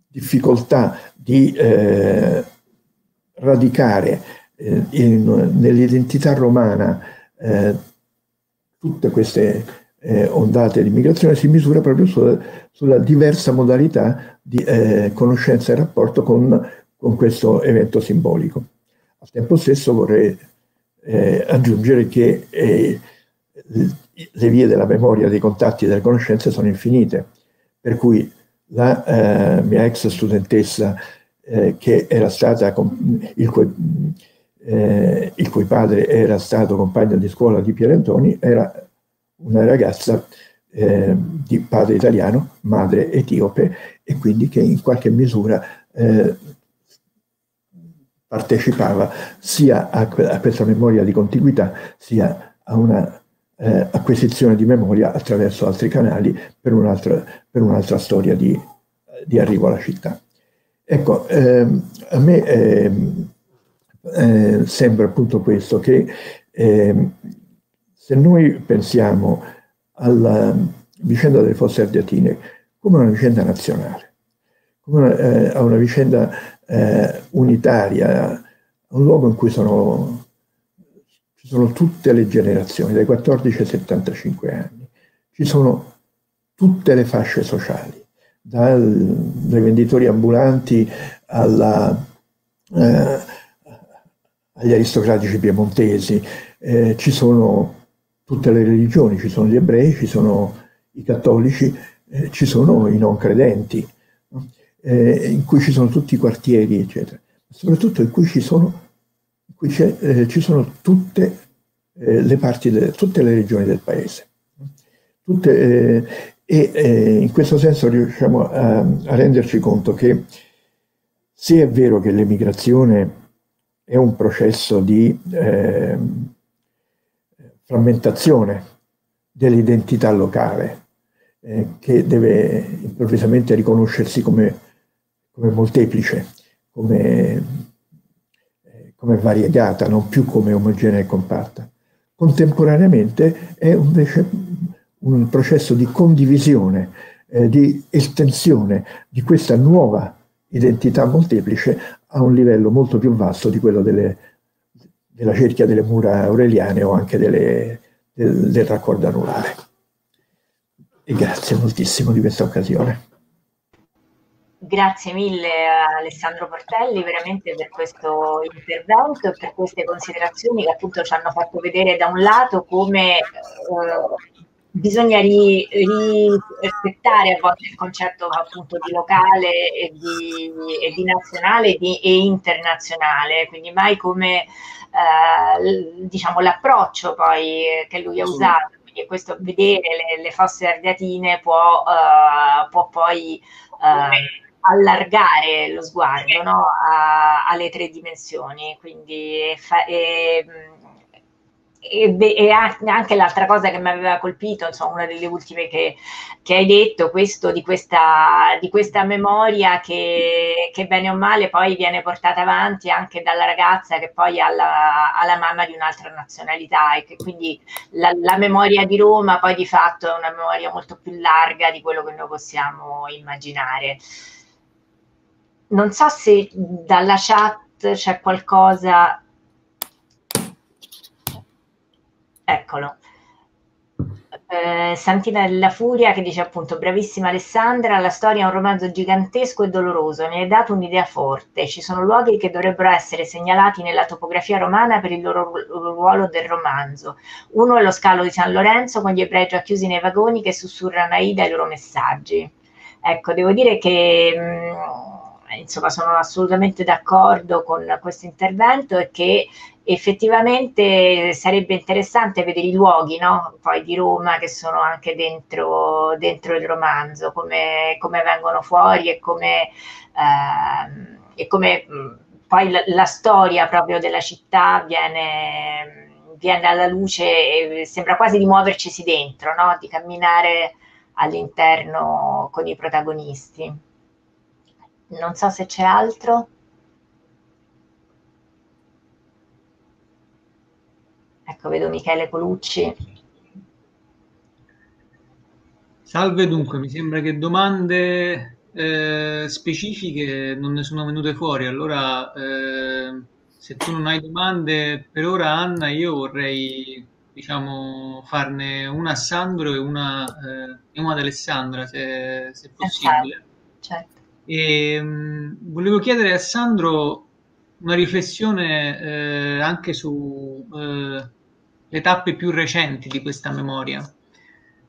difficoltà di eh, radicare in, nell'identità romana tutte queste eh, ondate di migrazione si misura proprio sulla, sulla diversa modalità di eh, conoscenza e rapporto con, con, questo evento simbolico. Al tempo stesso vorrei eh, aggiungere che eh, le vie della memoria, dei contatti e delle conoscenze sono infinite, per cui la eh, mia ex studentessa eh, che era stata il cui il cui padre era stato compagno di scuola di Pier Antoni, era una ragazza eh, di padre italiano, madre etiope, e quindi che in qualche misura eh, partecipava sia a, a, questa memoria di contiguità, sia a una eh, acquisizione di memoria attraverso altri canali per un'altra, per un'altra storia di, di, arrivo alla città. Ecco, ehm, a me ehm, eh, sembra appunto questo, che eh, se noi pensiamo alla vicenda delle fosse ardeatine come una vicenda nazionale, come una, eh, a una vicenda eh, unitaria, un luogo in cui sono, ci sono tutte le generazioni, dai 14 ai 75 anni, ci sono tutte le fasce sociali, dal, dai venditori ambulanti alla, eh, agli aristocratici piemontesi, eh, ci sono tutte le religioni, ci sono gli ebrei, ci sono i cattolici, eh, ci sono i non credenti, no? eh, in cui ci sono tutti i quartieri, eccetera, soprattutto in cui ci sono, cui eh, ci sono tutte eh, le parti, de, tutte le regioni del paese. Tutte, eh, e in questo senso riusciamo a, a renderci conto che se è vero che l'emigrazione è un processo di eh, frammentazione dell'identità locale eh, che deve improvvisamente riconoscersi come, come molteplice, come, eh, come, variegata, non più come omogenea e compatta. Contemporaneamente è invece un processo di condivisione, eh, di estensione di questa nuova identità molteplice a un livello molto più vasto di quello delle, della cerchia delle mura aureliane o anche delle, del, del raccordo anulare. E grazie moltissimo di questa occasione. Grazie mille Alessandro Portelli veramente per questo intervento e per queste considerazioni che appunto ci hanno fatto vedere da un lato come eh, bisogna ri, rispettare a volte il concetto appunto di locale e di, e di nazionale e, di, e, internazionale, quindi mai come eh, diciamo l'approccio poi che lui ha usato, quindi questo vedere le, le fosse ardeatine può, uh, può poi uh, allargare lo sguardo no? a, alle tre dimensioni, quindi fa, e, e, e, anche l'altra cosa che mi aveva colpito, insomma, una delle ultime che, che hai detto, questo di questa, di questa memoria che, che, bene o male poi viene portata avanti anche dalla ragazza che poi ha la, ha la mamma di un'altra nazionalità e che quindi la, la, memoria di Roma poi di fatto è una memoria molto più larga di quello che noi possiamo immaginare. Non so se dalla chat c'è qualcosa Eccolo. eh, Santina della Furia che dice appunto bravissima Alessandra, la storia è un romanzo gigantesco e doloroso, ne hai dato un'idea forte, ci sono luoghi che dovrebbero essere segnalati nella topografia romana per il loro ruolo del romanzo. Uno è lo scalo di San Lorenzo con gli ebrei già chiusi nei vagoni che sussurrano a Ida i loro messaggi. Ecco, devo dire che mh, mm, insomma sono assolutamente d'accordo con questo intervento e che effettivamente sarebbe interessante vedere i luoghi no? poi di Roma che sono anche dentro, dentro il romanzo, come, come, vengono fuori e come, eh, e come poi la, la, storia proprio della città viene, viene, alla luce e sembra quasi di muovercisi dentro, no? di camminare all'interno con i protagonisti. Non so se c'è altro. Ecco, vedo Michele Colucci. Salve, dunque, mi sembra che domande eh, specifiche non ne sono venute fuori. Allora, eh, se tu non hai domande per ora, Anna, io vorrei diciamo, farne una a Sandro e una, eh, una ad Alessandra, se, se possibile. Certo. certo. E, mh, volevo chiedere a Sandro una riflessione eh, anche su eh, le tappe più recenti di questa memoria,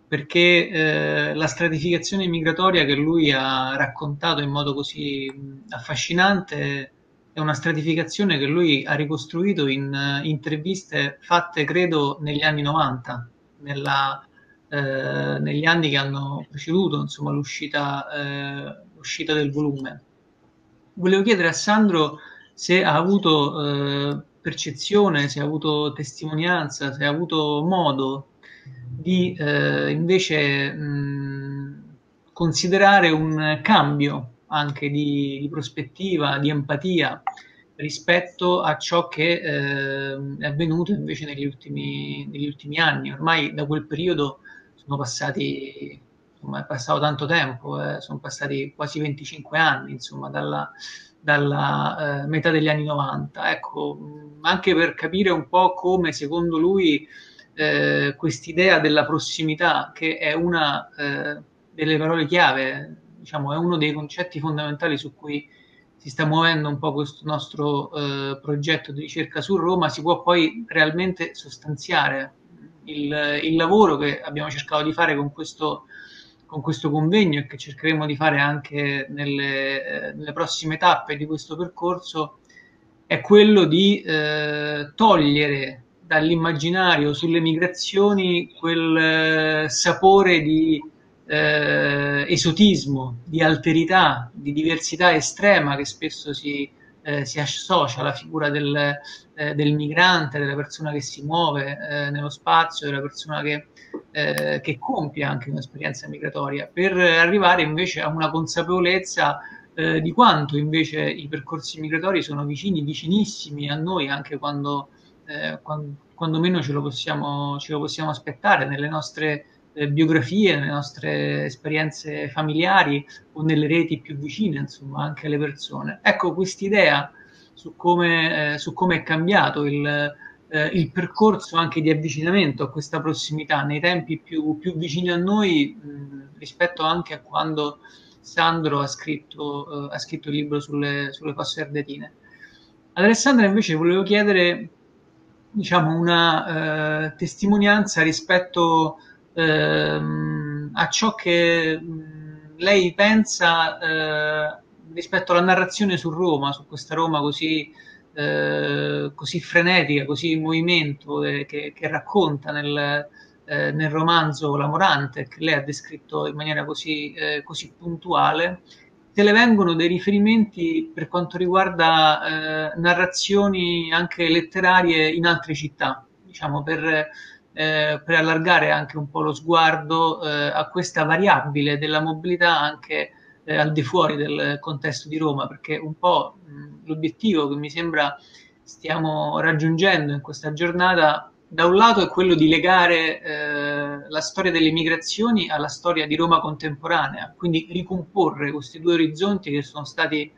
perché eh, la stratificazione migratoria che lui ha raccontato in modo così affascinante è una stratificazione che lui ha ricostruito in uh, interviste fatte, credo, negli anni 90, nella, eh, negli anni che hanno preceduto insomma, l'uscita, eh, l'uscita del volume. Volevo chiedere a Sandro se ha avuto eh, percezione, se ha avuto testimonianza, se ha avuto modo di eh, invece mh, considerare un cambio anche di, di, prospettiva, di empatia rispetto a ciò che eh, è avvenuto invece negli ultimi, negli ultimi, anni. Ormai da quel periodo sono passati, insomma, è passato tanto tempo, eh, sono passati quasi 25 anni, insomma, dalla, dalla eh, metà degli anni 90. Ecco, anche per capire un po' come secondo lui eh, quest'idea della prossimità, che è una eh, delle parole chiave, diciamo, è uno dei concetti fondamentali su cui si sta muovendo un po' questo nostro eh, progetto di ricerca su Roma, si può poi realmente sostanziare il, il lavoro che abbiamo cercato di fare con questo con questo convegno e che cercheremo di fare anche nelle, eh, nelle prossime tappe di questo percorso è quello di eh, togliere dall'immaginario sulle migrazioni quel eh, sapore di eh, esotismo, di alterità, di diversità estrema che spesso si, eh, si associa alla figura del, eh, del, migrante, della persona che si muove eh, nello spazio, della persona che, eh, che compie anche un'esperienza migratoria, per arrivare invece a una consapevolezza eh, di quanto invece i percorsi migratori sono vicini, vicinissimi a noi, anche quando, quando, quando meno ce lo, possiamo, ce lo possiamo aspettare nelle nostre eh, biografie, nelle nostre esperienze familiari o nelle reti più vicine, insomma, anche alle persone. Ecco, quest'idea su come, eh, su come è cambiato il, eh, il, percorso anche di avvicinamento a questa prossimità nei tempi più, più vicini a noi mh, rispetto anche a quando Sandro ha scritto, eh, ha scritto il libro sulle, sulle fosse ardetine. Ad Alessandra invece volevo chiedere diciamo, una eh, testimonianza rispetto ehm, a ciò che mh, lei pensa eh, rispetto alla narrazione su Roma, su questa Roma così, eh, così frenetica, così in movimento, eh, che, che, racconta nel, eh, nel, romanzo La Morante, che lei ha descritto in maniera così, eh, così puntuale, se le vengono dei riferimenti per quanto riguarda eh, narrazioni anche letterarie in altre città, diciamo per per allargare anche un po' lo sguardo a questa variabile della mobilità anche eh, al di fuori del contesto di Roma, perché un po' mh, l'obiettivo che mi sembra stiamo raggiungendo in questa giornata, da un lato è quello di legare eh, la storia delle migrazioni alla storia di Roma contemporanea, quindi ricomporre questi due orizzonti che sono stati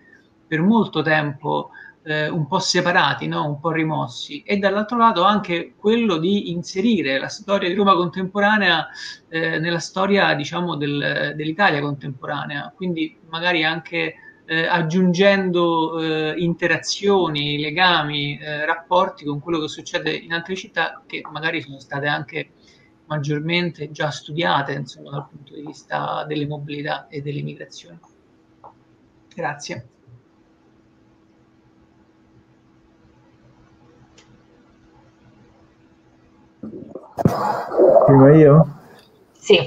per molto tempo eh, un po' separati, no? un po' rimossi, e dall'altro lato anche quello di inserire la storia di Roma contemporanea eh, nella storia, diciamo, del, dell'Italia contemporanea, quindi magari anche eh, aggiungendo eh, interazioni, legami, eh, rapporti con quello che succede in altre città che magari sono state anche maggiormente già studiate insomma, dal punto di vista delle mobilità e delle migrazioni. Grazie. Prima io? Sì.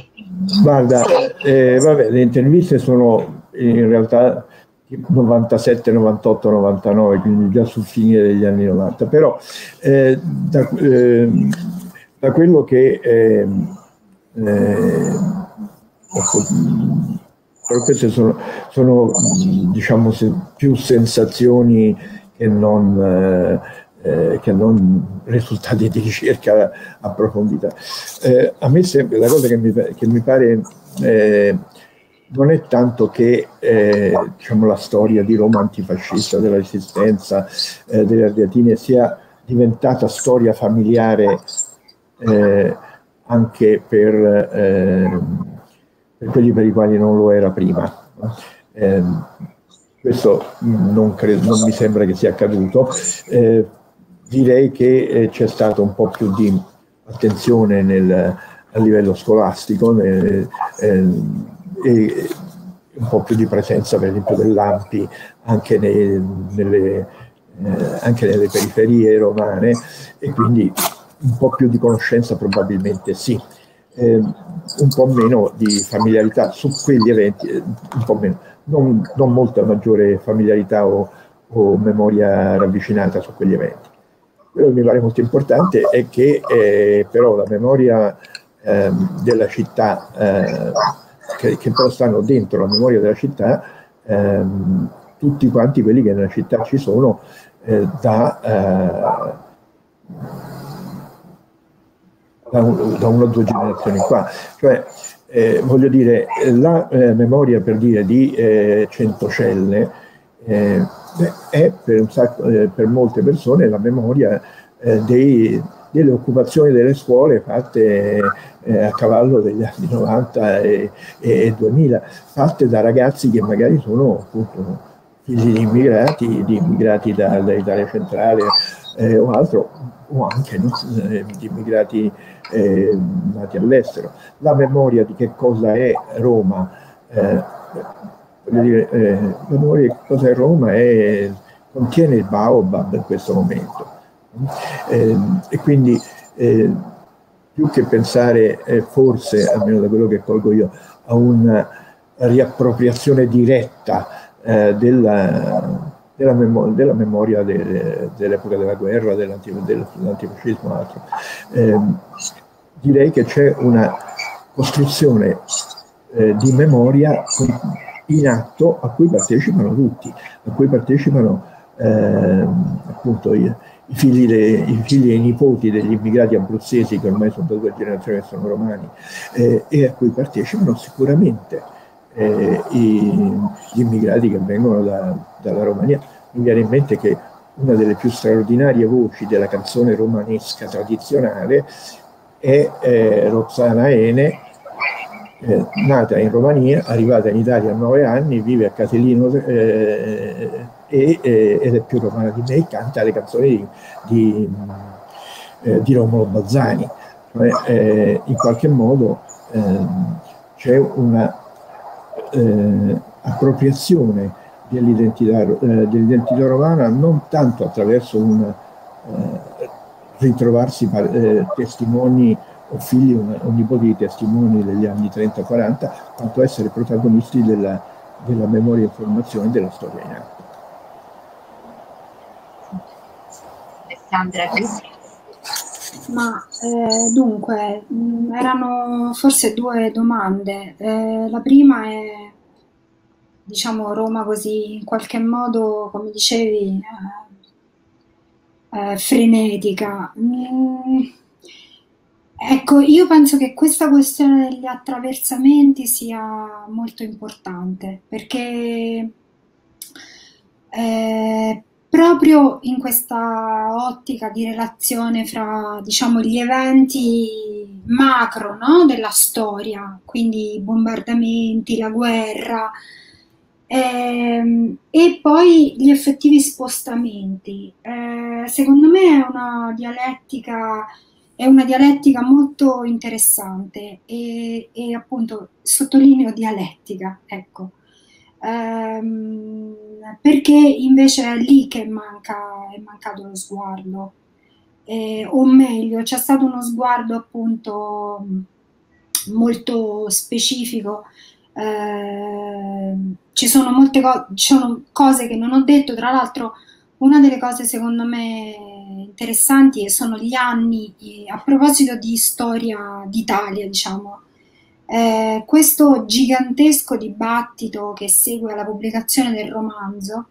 Guarda, sì. Eh, vabbè, le interviste sono in realtà 97, 98, 99, quindi già sul fine degli anni 90, però eh, da, eh, da, quello che eh, eh queste sono, sono diciamo più sensazioni che non eh, che non risultati di ricerca approfondita. Eh, a me sembra, la cosa che mi, che mi pare eh, non è tanto che eh, diciamo, la storia di Roma antifascista, della resistenza eh, delle Ardeatine sia diventata storia familiare eh, anche per, per, quelli per i quali non lo era prima. questo non, credo, non, mi sembra che sia accaduto. Direi che eh, c'è stato un po' più di attenzione nel, a livello scolastico eh, e un po' più di presenza per esempio dell'AMPI anche, nei, nelle, eh, anche nelle periferie romane e quindi un po' più di conoscenza probabilmente sì. Eh, un po' meno di familiarità su quegli eventi, un po' meno, non, non molta maggiore familiarità o, o memoria ravvicinata su quegli eventi. Quello che mi pare molto importante è che eh, però la memoria eh, della città, eh, che, che, però stanno dentro la memoria della città, ehm, tutti quanti quelli che nella città ci sono eh, da, eh, da, un, da, una o due generazioni qua. Cioè, eh, voglio dire, la memoria per dire di Centocelle è per, sacco, eh, per, molte persone la memoria eh, dei, delle occupazioni delle scuole fatte eh, a cavallo degli anni 90 e, e, 2000, fatte da ragazzi che magari sono appunto figli di immigrati, di immigrati da, dall'Italia centrale eh, o altro, o anche no? Eh, di immigrati eh, nati all'estero. La memoria di che cosa è Roma voglio dire, eh, l'amore che cosa è Roma è, contiene il Baobab in questo momento. Eh, e quindi eh, più che pensare eh, forse, almeno da quello che colgo io, a una riappropriazione diretta eh, della, della, memo- della, memoria de- dell'epoca della guerra, dell'antifascismo e altro, ehm, direi che c'è una costruzione eh, di memoria in atto a cui partecipano tutti, a cui partecipano eh, appunto i, i, figli le, i, figli e i nipoti degli immigrati abruzzesi che ormai sono da due generazioni che sono romani eh, e a cui partecipano sicuramente eh, i, gli immigrati che vengono da, dalla Romania. Mi viene in mente che una delle più straordinarie voci della canzone romanesca tradizionale è eh, Roxana Ene eh, nata in Romania, arrivata in Italia a nove anni, vive a Caselino eh, eh, ed è più romana di me canta le canzoni di, di, eh, di Romolo Bazzani. Cioè, eh, in qualche modo ehm, c'è una eh, appropriazione dell'identità, dell'identità, romana non tanto attraverso un ritrovarsi testimoni o figli o nipoti di testimoni degli anni 30-40, quanto essere protagonisti della, della memoria e informazione della storia in atto. Alessandra, ma eh, dunque, mh, mm, erano forse due domande. Eh, la prima è, diciamo, Roma così in qualche modo, come dicevi, eh, eh frenetica. Mm, Ecco, io penso che questa questione degli attraversamenti sia molto importante perché eh, proprio in questa ottica di relazione fra diciamo, gli eventi macro no? della storia, quindi i bombardamenti, la guerra, ehm, e poi gli effettivi spostamenti. Eh, secondo me è una dialettica, è una dialettica molto interessante e, e appunto sottolineo dialettica, ecco ehm, perché invece è lì che manca, è mancato lo sguardo, eh, o meglio, c'è stato uno sguardo appunto molto specifico. Eh, ci sono molte co- ci sono cose che non ho detto, tra l'altro una delle cose secondo me interessanti sono gli anni, a proposito di storia d'Italia, diciamo, eh, questo gigantesco dibattito che segue la pubblicazione del romanzo,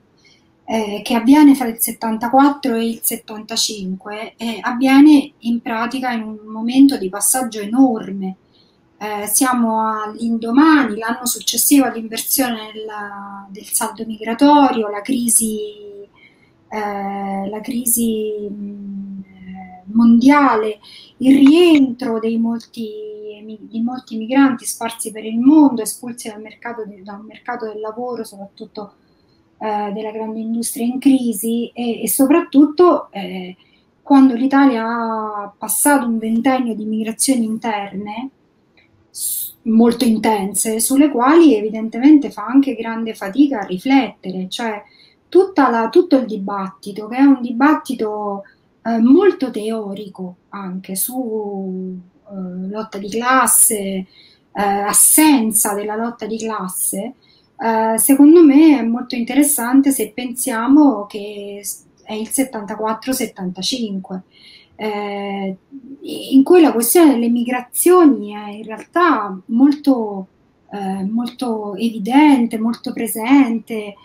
eh, che avviene fra il 74 e il 75, eh, avviene in pratica in un momento di passaggio enorme. Eh, siamo all'indomani, l'anno successivo all'inversione del, del saldo migratorio, la crisi, eh, la crisi mh, mondiale, il rientro dei molti di molti migranti sparsi per il mondo, espulsi dal mercato, di, dal mercato del lavoro, soprattutto eh, della grande industria in crisi e, e soprattutto eh, quando l'Italia ha passato un ventennio di migrazioni interne molto intense, sulle quali evidentemente fa anche grande fatica a riflettere, cioè la, tutto il dibattito, che è un dibattito eh, molto teorico anche su eh, lotta di classe, eh, assenza della lotta di classe, eh, secondo me è molto interessante se pensiamo che è il 74-75. Eh, in cui la questione delle migrazioni è in realtà molto, eh, molto evidente, molto presente,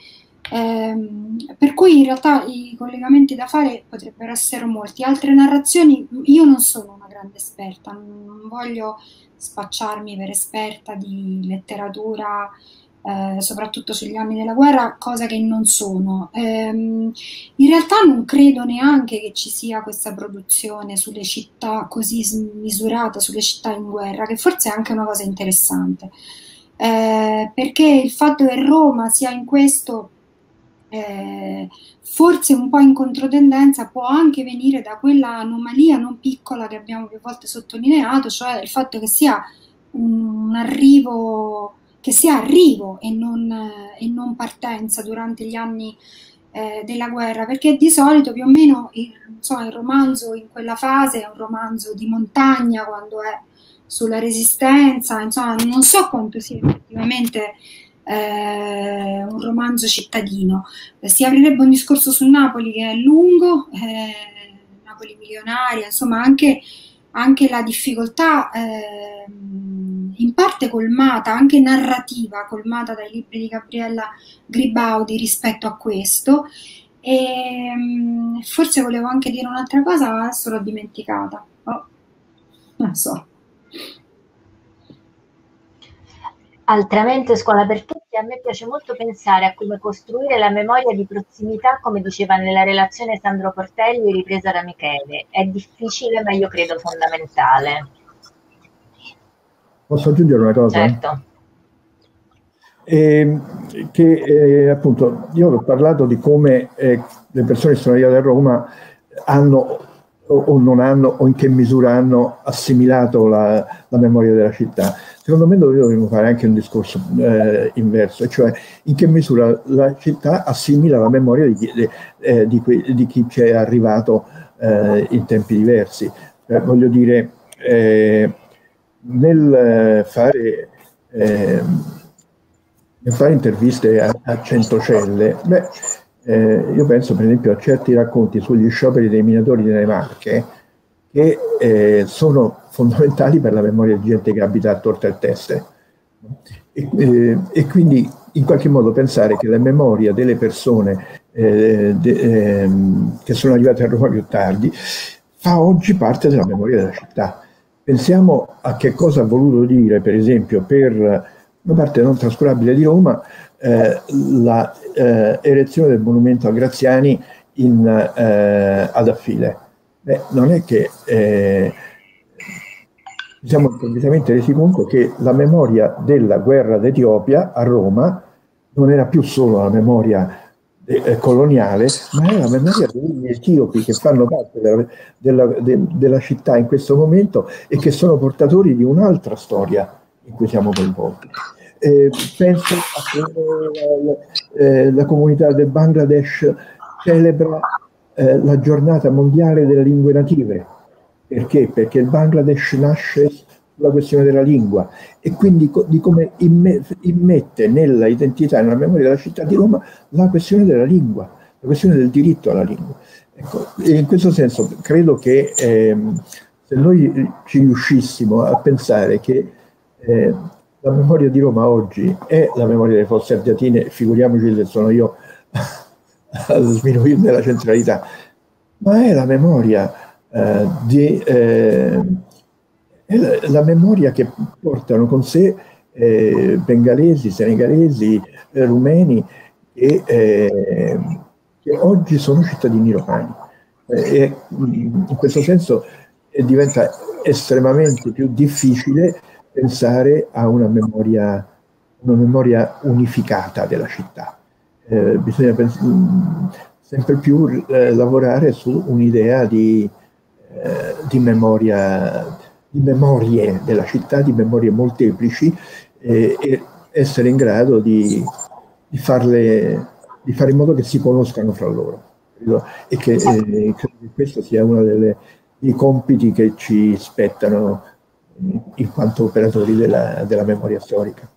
ehm, per cui in realtà i collegamenti da fare potrebbero essere molti. Altre narrazioni, io non sono una grande esperta, non voglio spacciarmi per esperta di letteratura, eh, soprattutto sugli anni della guerra, cosa che non sono. Ehm, in realtà non credo neanche che ci sia questa produzione sulle città così smisurata, sulle città in guerra, che forse è anche una cosa interessante. Eh, perché il fatto che Roma sia in questo eh, forse un po' in controtendenza può anche venire da quella anomalia non piccola che abbiamo più volte sottolineato, cioè il fatto che sia un arrivo, che sia arrivo e non, e non partenza durante gli anni eh, della guerra, perché di solito più o meno il, insomma, il romanzo in quella fase è un romanzo di montagna quando è sulla resistenza, insomma non so quanto sia effettivamente eh, un romanzo cittadino. Eh, si aprirebbe un discorso su Napoli che è lungo, eh, Napoli milionaria, insomma anche, anche la difficoltà ehm, in parte colmata, anche narrativa, colmata dai libri di Gabriella Gribaudi rispetto a questo. E ehm, forse volevo anche dire un'altra cosa, ma adesso l'ho dimenticata. Oh, non so. Altramente Scuola per tutti, a me piace molto pensare a come costruire la memoria di prossimità, come diceva nella relazione Sandro Portelli ripresa da Michele. È difficile, ma io credo fondamentale. Posso aggiungere una cosa? Certo. Eh, che eh, appunto io ho parlato di come eh, le persone che sono arrivate a Roma hanno o, non hanno o in che misura hanno assimilato la, la memoria della città Secondo me dovremmo fare anche un discorso eh, inverso, cioè in che misura la città assimila la memoria di chi, eh, di que, di chi ci è arrivato eh, in tempi diversi. Eh, voglio dire, eh, nel fare, ehm, nel, fare, interviste a, a Centocelle, beh, eh, io penso per esempio a certi racconti sugli scioperi dei minatori delle Marche, che eh, sono fondamentali per la memoria di gente che abita attorno al teste. E, eh, e, quindi in qualche modo pensare che la memoria delle persone eh, de, ehm, che sono arrivate a Roma più tardi fa oggi parte della memoria della città. Pensiamo a che cosa ha voluto dire, per esempio, per una parte non trascurabile di Roma, eh, la eh, del monumento a Graziani in, eh, ad affile. Beh, non è che eh, ci siamo completamente resi conto che la memoria della guerra d'Etiopia a Roma non era più solo la memoria eh, coloniale, ma è la memoria degli etiopi che fanno parte della, della, de, della, città in questo momento e che sono portatori di un'altra storia in cui siamo coinvolti. Eh, penso a come eh, la comunità del Bangladesh celebra eh, la giornata mondiale delle lingue native. Perché? Perché il Bangladesh nasce sulla questione della lingua e quindi di come immette nella identità nella memoria della città di Roma la questione della lingua, la questione del diritto alla lingua. Ecco, in questo senso credo che eh, se noi ci riuscissimo a pensare che eh, la memoria di Roma oggi è la memoria delle fosse ardeatine, figuriamoci se sono io a sminuirne la centralità, ma è la memoria eh, di eh, è la, memoria che portano con sé eh, bengalesi, senegalesi, eh, rumeni e, eh, che oggi sono cittadini romani. Eh, e in questo senso diventa estremamente più difficile pensare a una memoria, una memoria unificata della città. Eh, bisogna pens- sempre più eh, lavorare su un'idea di, eh, di, memoria, di, memorie della città, di memorie molteplici eh, e essere in grado di, di, farle, di fare in modo che si conoscano fra loro. E che, eh, credo che questo sia uno dei compiti che ci spettano in quanto operatori della, della memoria storica.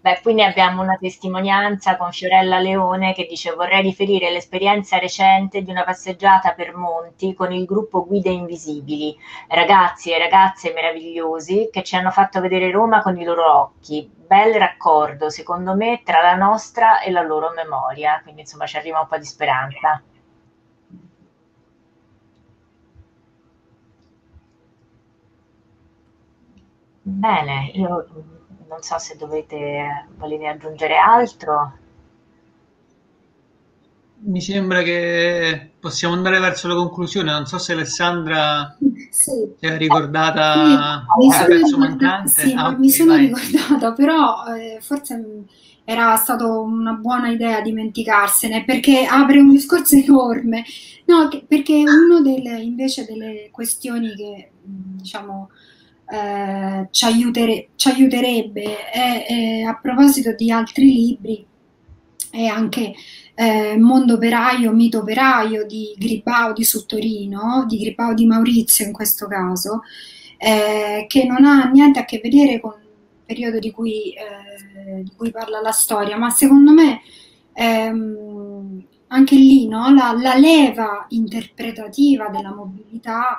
Beh, qui ne abbiamo una testimonianza con Fiorella Leone che dice vorrei riferire l'esperienza recente di una passeggiata per Monti con il gruppo Guide Invisibili, ragazzi e ragazze meravigliosi che ci hanno fatto vedere Roma con i loro occhi. Bel raccordo, secondo me, tra la nostra e la loro memoria, quindi insomma ci arriva un po' di speranza. Bene, io non so se dovete, volete aggiungere altro. Mi sembra che possiamo andare verso la conclusione. Non so se Alessandra sì. si è ricordata sì, il pezzo mancante. Sì, ah, mi sono vai. ricordata, però eh, forse era stata una buona idea dimenticarsene perché apre un discorso enorme. No, perché uno delle, invece delle questioni che diciamo eh, ci, aiutere, ci, aiuterebbe. E, e, a proposito di altri libri, è anche eh, Mondo operaio, mito operaio di Gribaudi su Torino, di Gribaudi Maurizio in questo caso, eh, che non ha niente a che vedere con il periodo di cui, eh, di cui parla la storia, ma secondo me ehm, anche lì no, la, la leva interpretativa della mobilità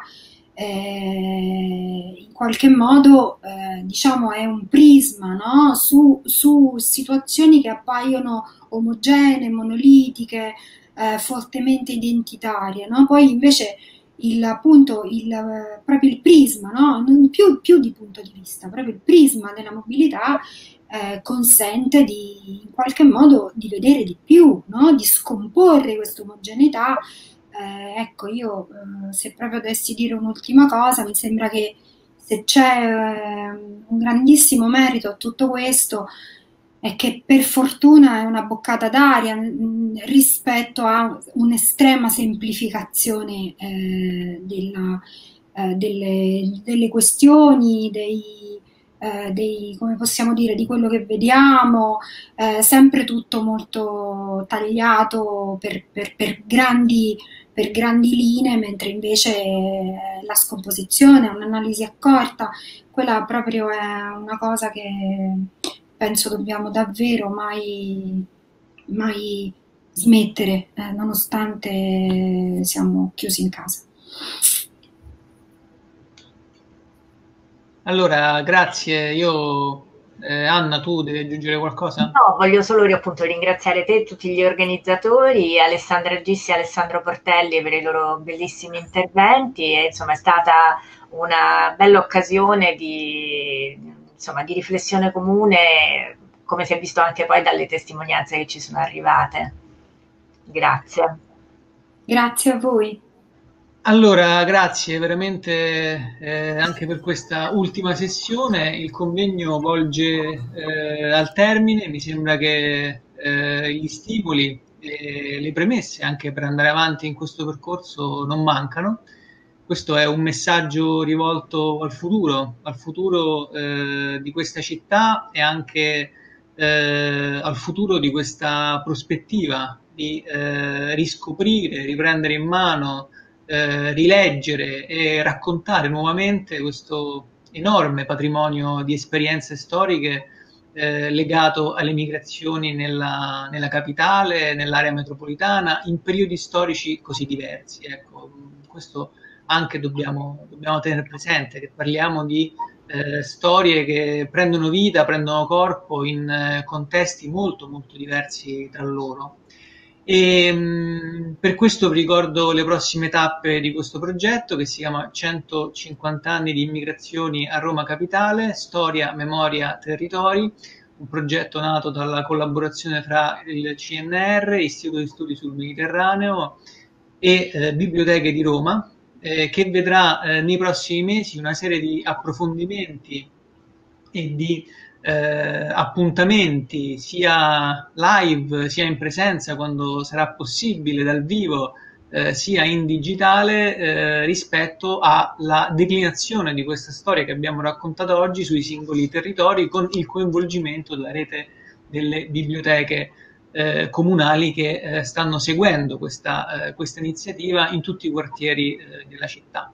eh, in qualche modo eh, diciamo è un prisma no? su, su, situazioni che appaiono omogenee, monolitiche, eh, fortemente identitarie. No? Poi invece il, appunto, il, proprio il prisma, no? non più, più, di punto di vista, proprio il prisma della mobilità eh, consente di in qualche modo di vedere di più, no? di scomporre questa omogeneità eh, ecco, io eh, se proprio dovessi dire un'ultima cosa, mi sembra che se c'è eh, un grandissimo merito a tutto questo è che per fortuna è una boccata d'aria mh, mm, rispetto a un'estrema semplificazione eh, della, eh, delle, delle, questioni, dei, eh, dei, come possiamo dire, di quello che vediamo, eh, sempre tutto molto tagliato per, per, per, grandi, per grandi linee, mentre invece eh, la scomposizione, un'analisi accorta, quella proprio è una cosa che penso dobbiamo davvero mai, mai smettere, eh, nonostante siamo chiusi in casa. Allora, grazie. Io, eh, Anna, tu devi aggiungere qualcosa? No, voglio solo appunto ringraziare te e tutti gli organizzatori, Alessandra Gissi e Alessandro Portelli per i loro bellissimi interventi e insomma è stata una bella occasione di, insomma, di riflessione comune, come si è visto anche poi dalle testimonianze che ci sono arrivate. Grazie. Grazie a voi. Allora, grazie veramente eh, anche per questa ultima sessione. Il convegno volge eh, al termine, mi sembra che eh, gli stimoli e le premesse anche per andare avanti in questo percorso non mancano. Questo è un messaggio rivolto al futuro, al futuro eh, di questa città e anche eh, al futuro di questa prospettiva di eh, riscoprire, riprendere in mano eh, rileggere e raccontare nuovamente questo enorme patrimonio di esperienze storiche eh, legato alle migrazioni nella, nella, capitale, nell'area metropolitana, in periodi storici così diversi. Ecco, questo anche dobbiamo, dobbiamo tenere presente, che parliamo di eh, storie che prendono vita, prendono corpo in eh, contesti molto molto diversi tra loro. E, mh, per questo vi ricordo le prossime tappe di questo progetto che si chiama 150 anni di immigrazioni a Roma Capitale, storia, memoria, territori, un progetto nato dalla collaborazione fra il CNR, Istituto di Studi sul Mediterraneo e eh, Biblioteche di Roma, eh, che vedrà eh, nei prossimi mesi una serie di approfondimenti e di eh, appuntamenti sia live sia in presenza quando sarà possibile dal vivo eh, sia in digitale eh, rispetto alla declinazione di questa storia che abbiamo raccontato oggi sui singoli territori con il coinvolgimento della rete delle biblioteche eh, comunali che eh, stanno seguendo questa, eh, questa, iniziativa in tutti i quartieri della città.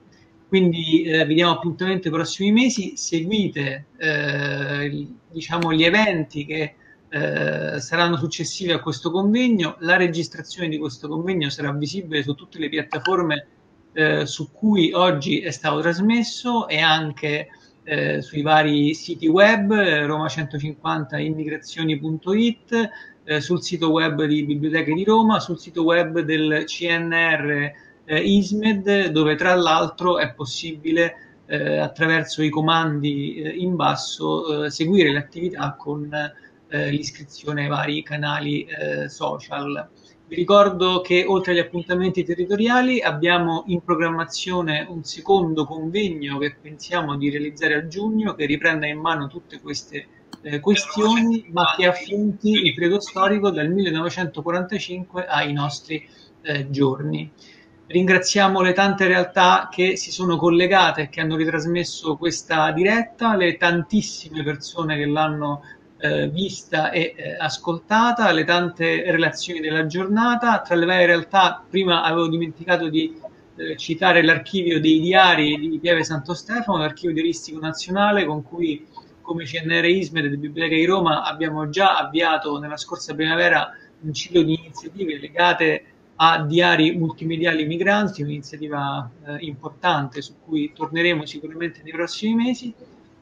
Quindi eh, vi diamo appuntamento ai prossimi mesi, seguite eh, diciamo, gli eventi che eh, saranno successivi a questo convegno. La registrazione di questo convegno sarà visibile su tutte le piattaforme eh, su cui oggi è stato trasmesso e anche eh, sui vari siti web, roma150immigrazioni.it, eh, sul sito web di Biblioteche di Roma, sul sito web del CNR eh, ISMED dove tra l'altro è possibile eh, attraverso i comandi eh, in basso eh, seguire le attività con eh, l'iscrizione ai vari canali eh, social. Vi ricordo che oltre agli appuntamenti territoriali abbiamo in programmazione un secondo convegno che pensiamo di realizzare a giugno che riprenda in mano tutte queste eh, questioni ma che affronti il periodo storico dal 1945 ai nostri eh, giorni. Ringraziamo le tante realtà che si sono collegate e che hanno ritrasmesso questa diretta, le tantissime persone che l'hanno eh, vista e eh, ascoltata, le tante relazioni della giornata. Tra le varie realtà, prima avevo dimenticato di eh, citare l'archivio dei diari di Pieve Santo Stefano, l'archivio diaristico nazionale con cui come CNR Ismed e Biblioteca di Roma abbiamo già avviato nella scorsa primavera un ciclo di iniziative legate a diari multimediali migranti, un'iniziativa eh, importante su cui torneremo sicuramente nei prossimi mesi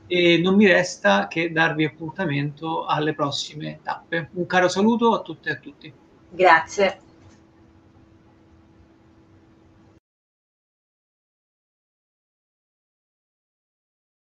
e non mi resta che darvi appuntamento alle prossime tappe. Un caro saluto a tutte e a tutti. Grazie.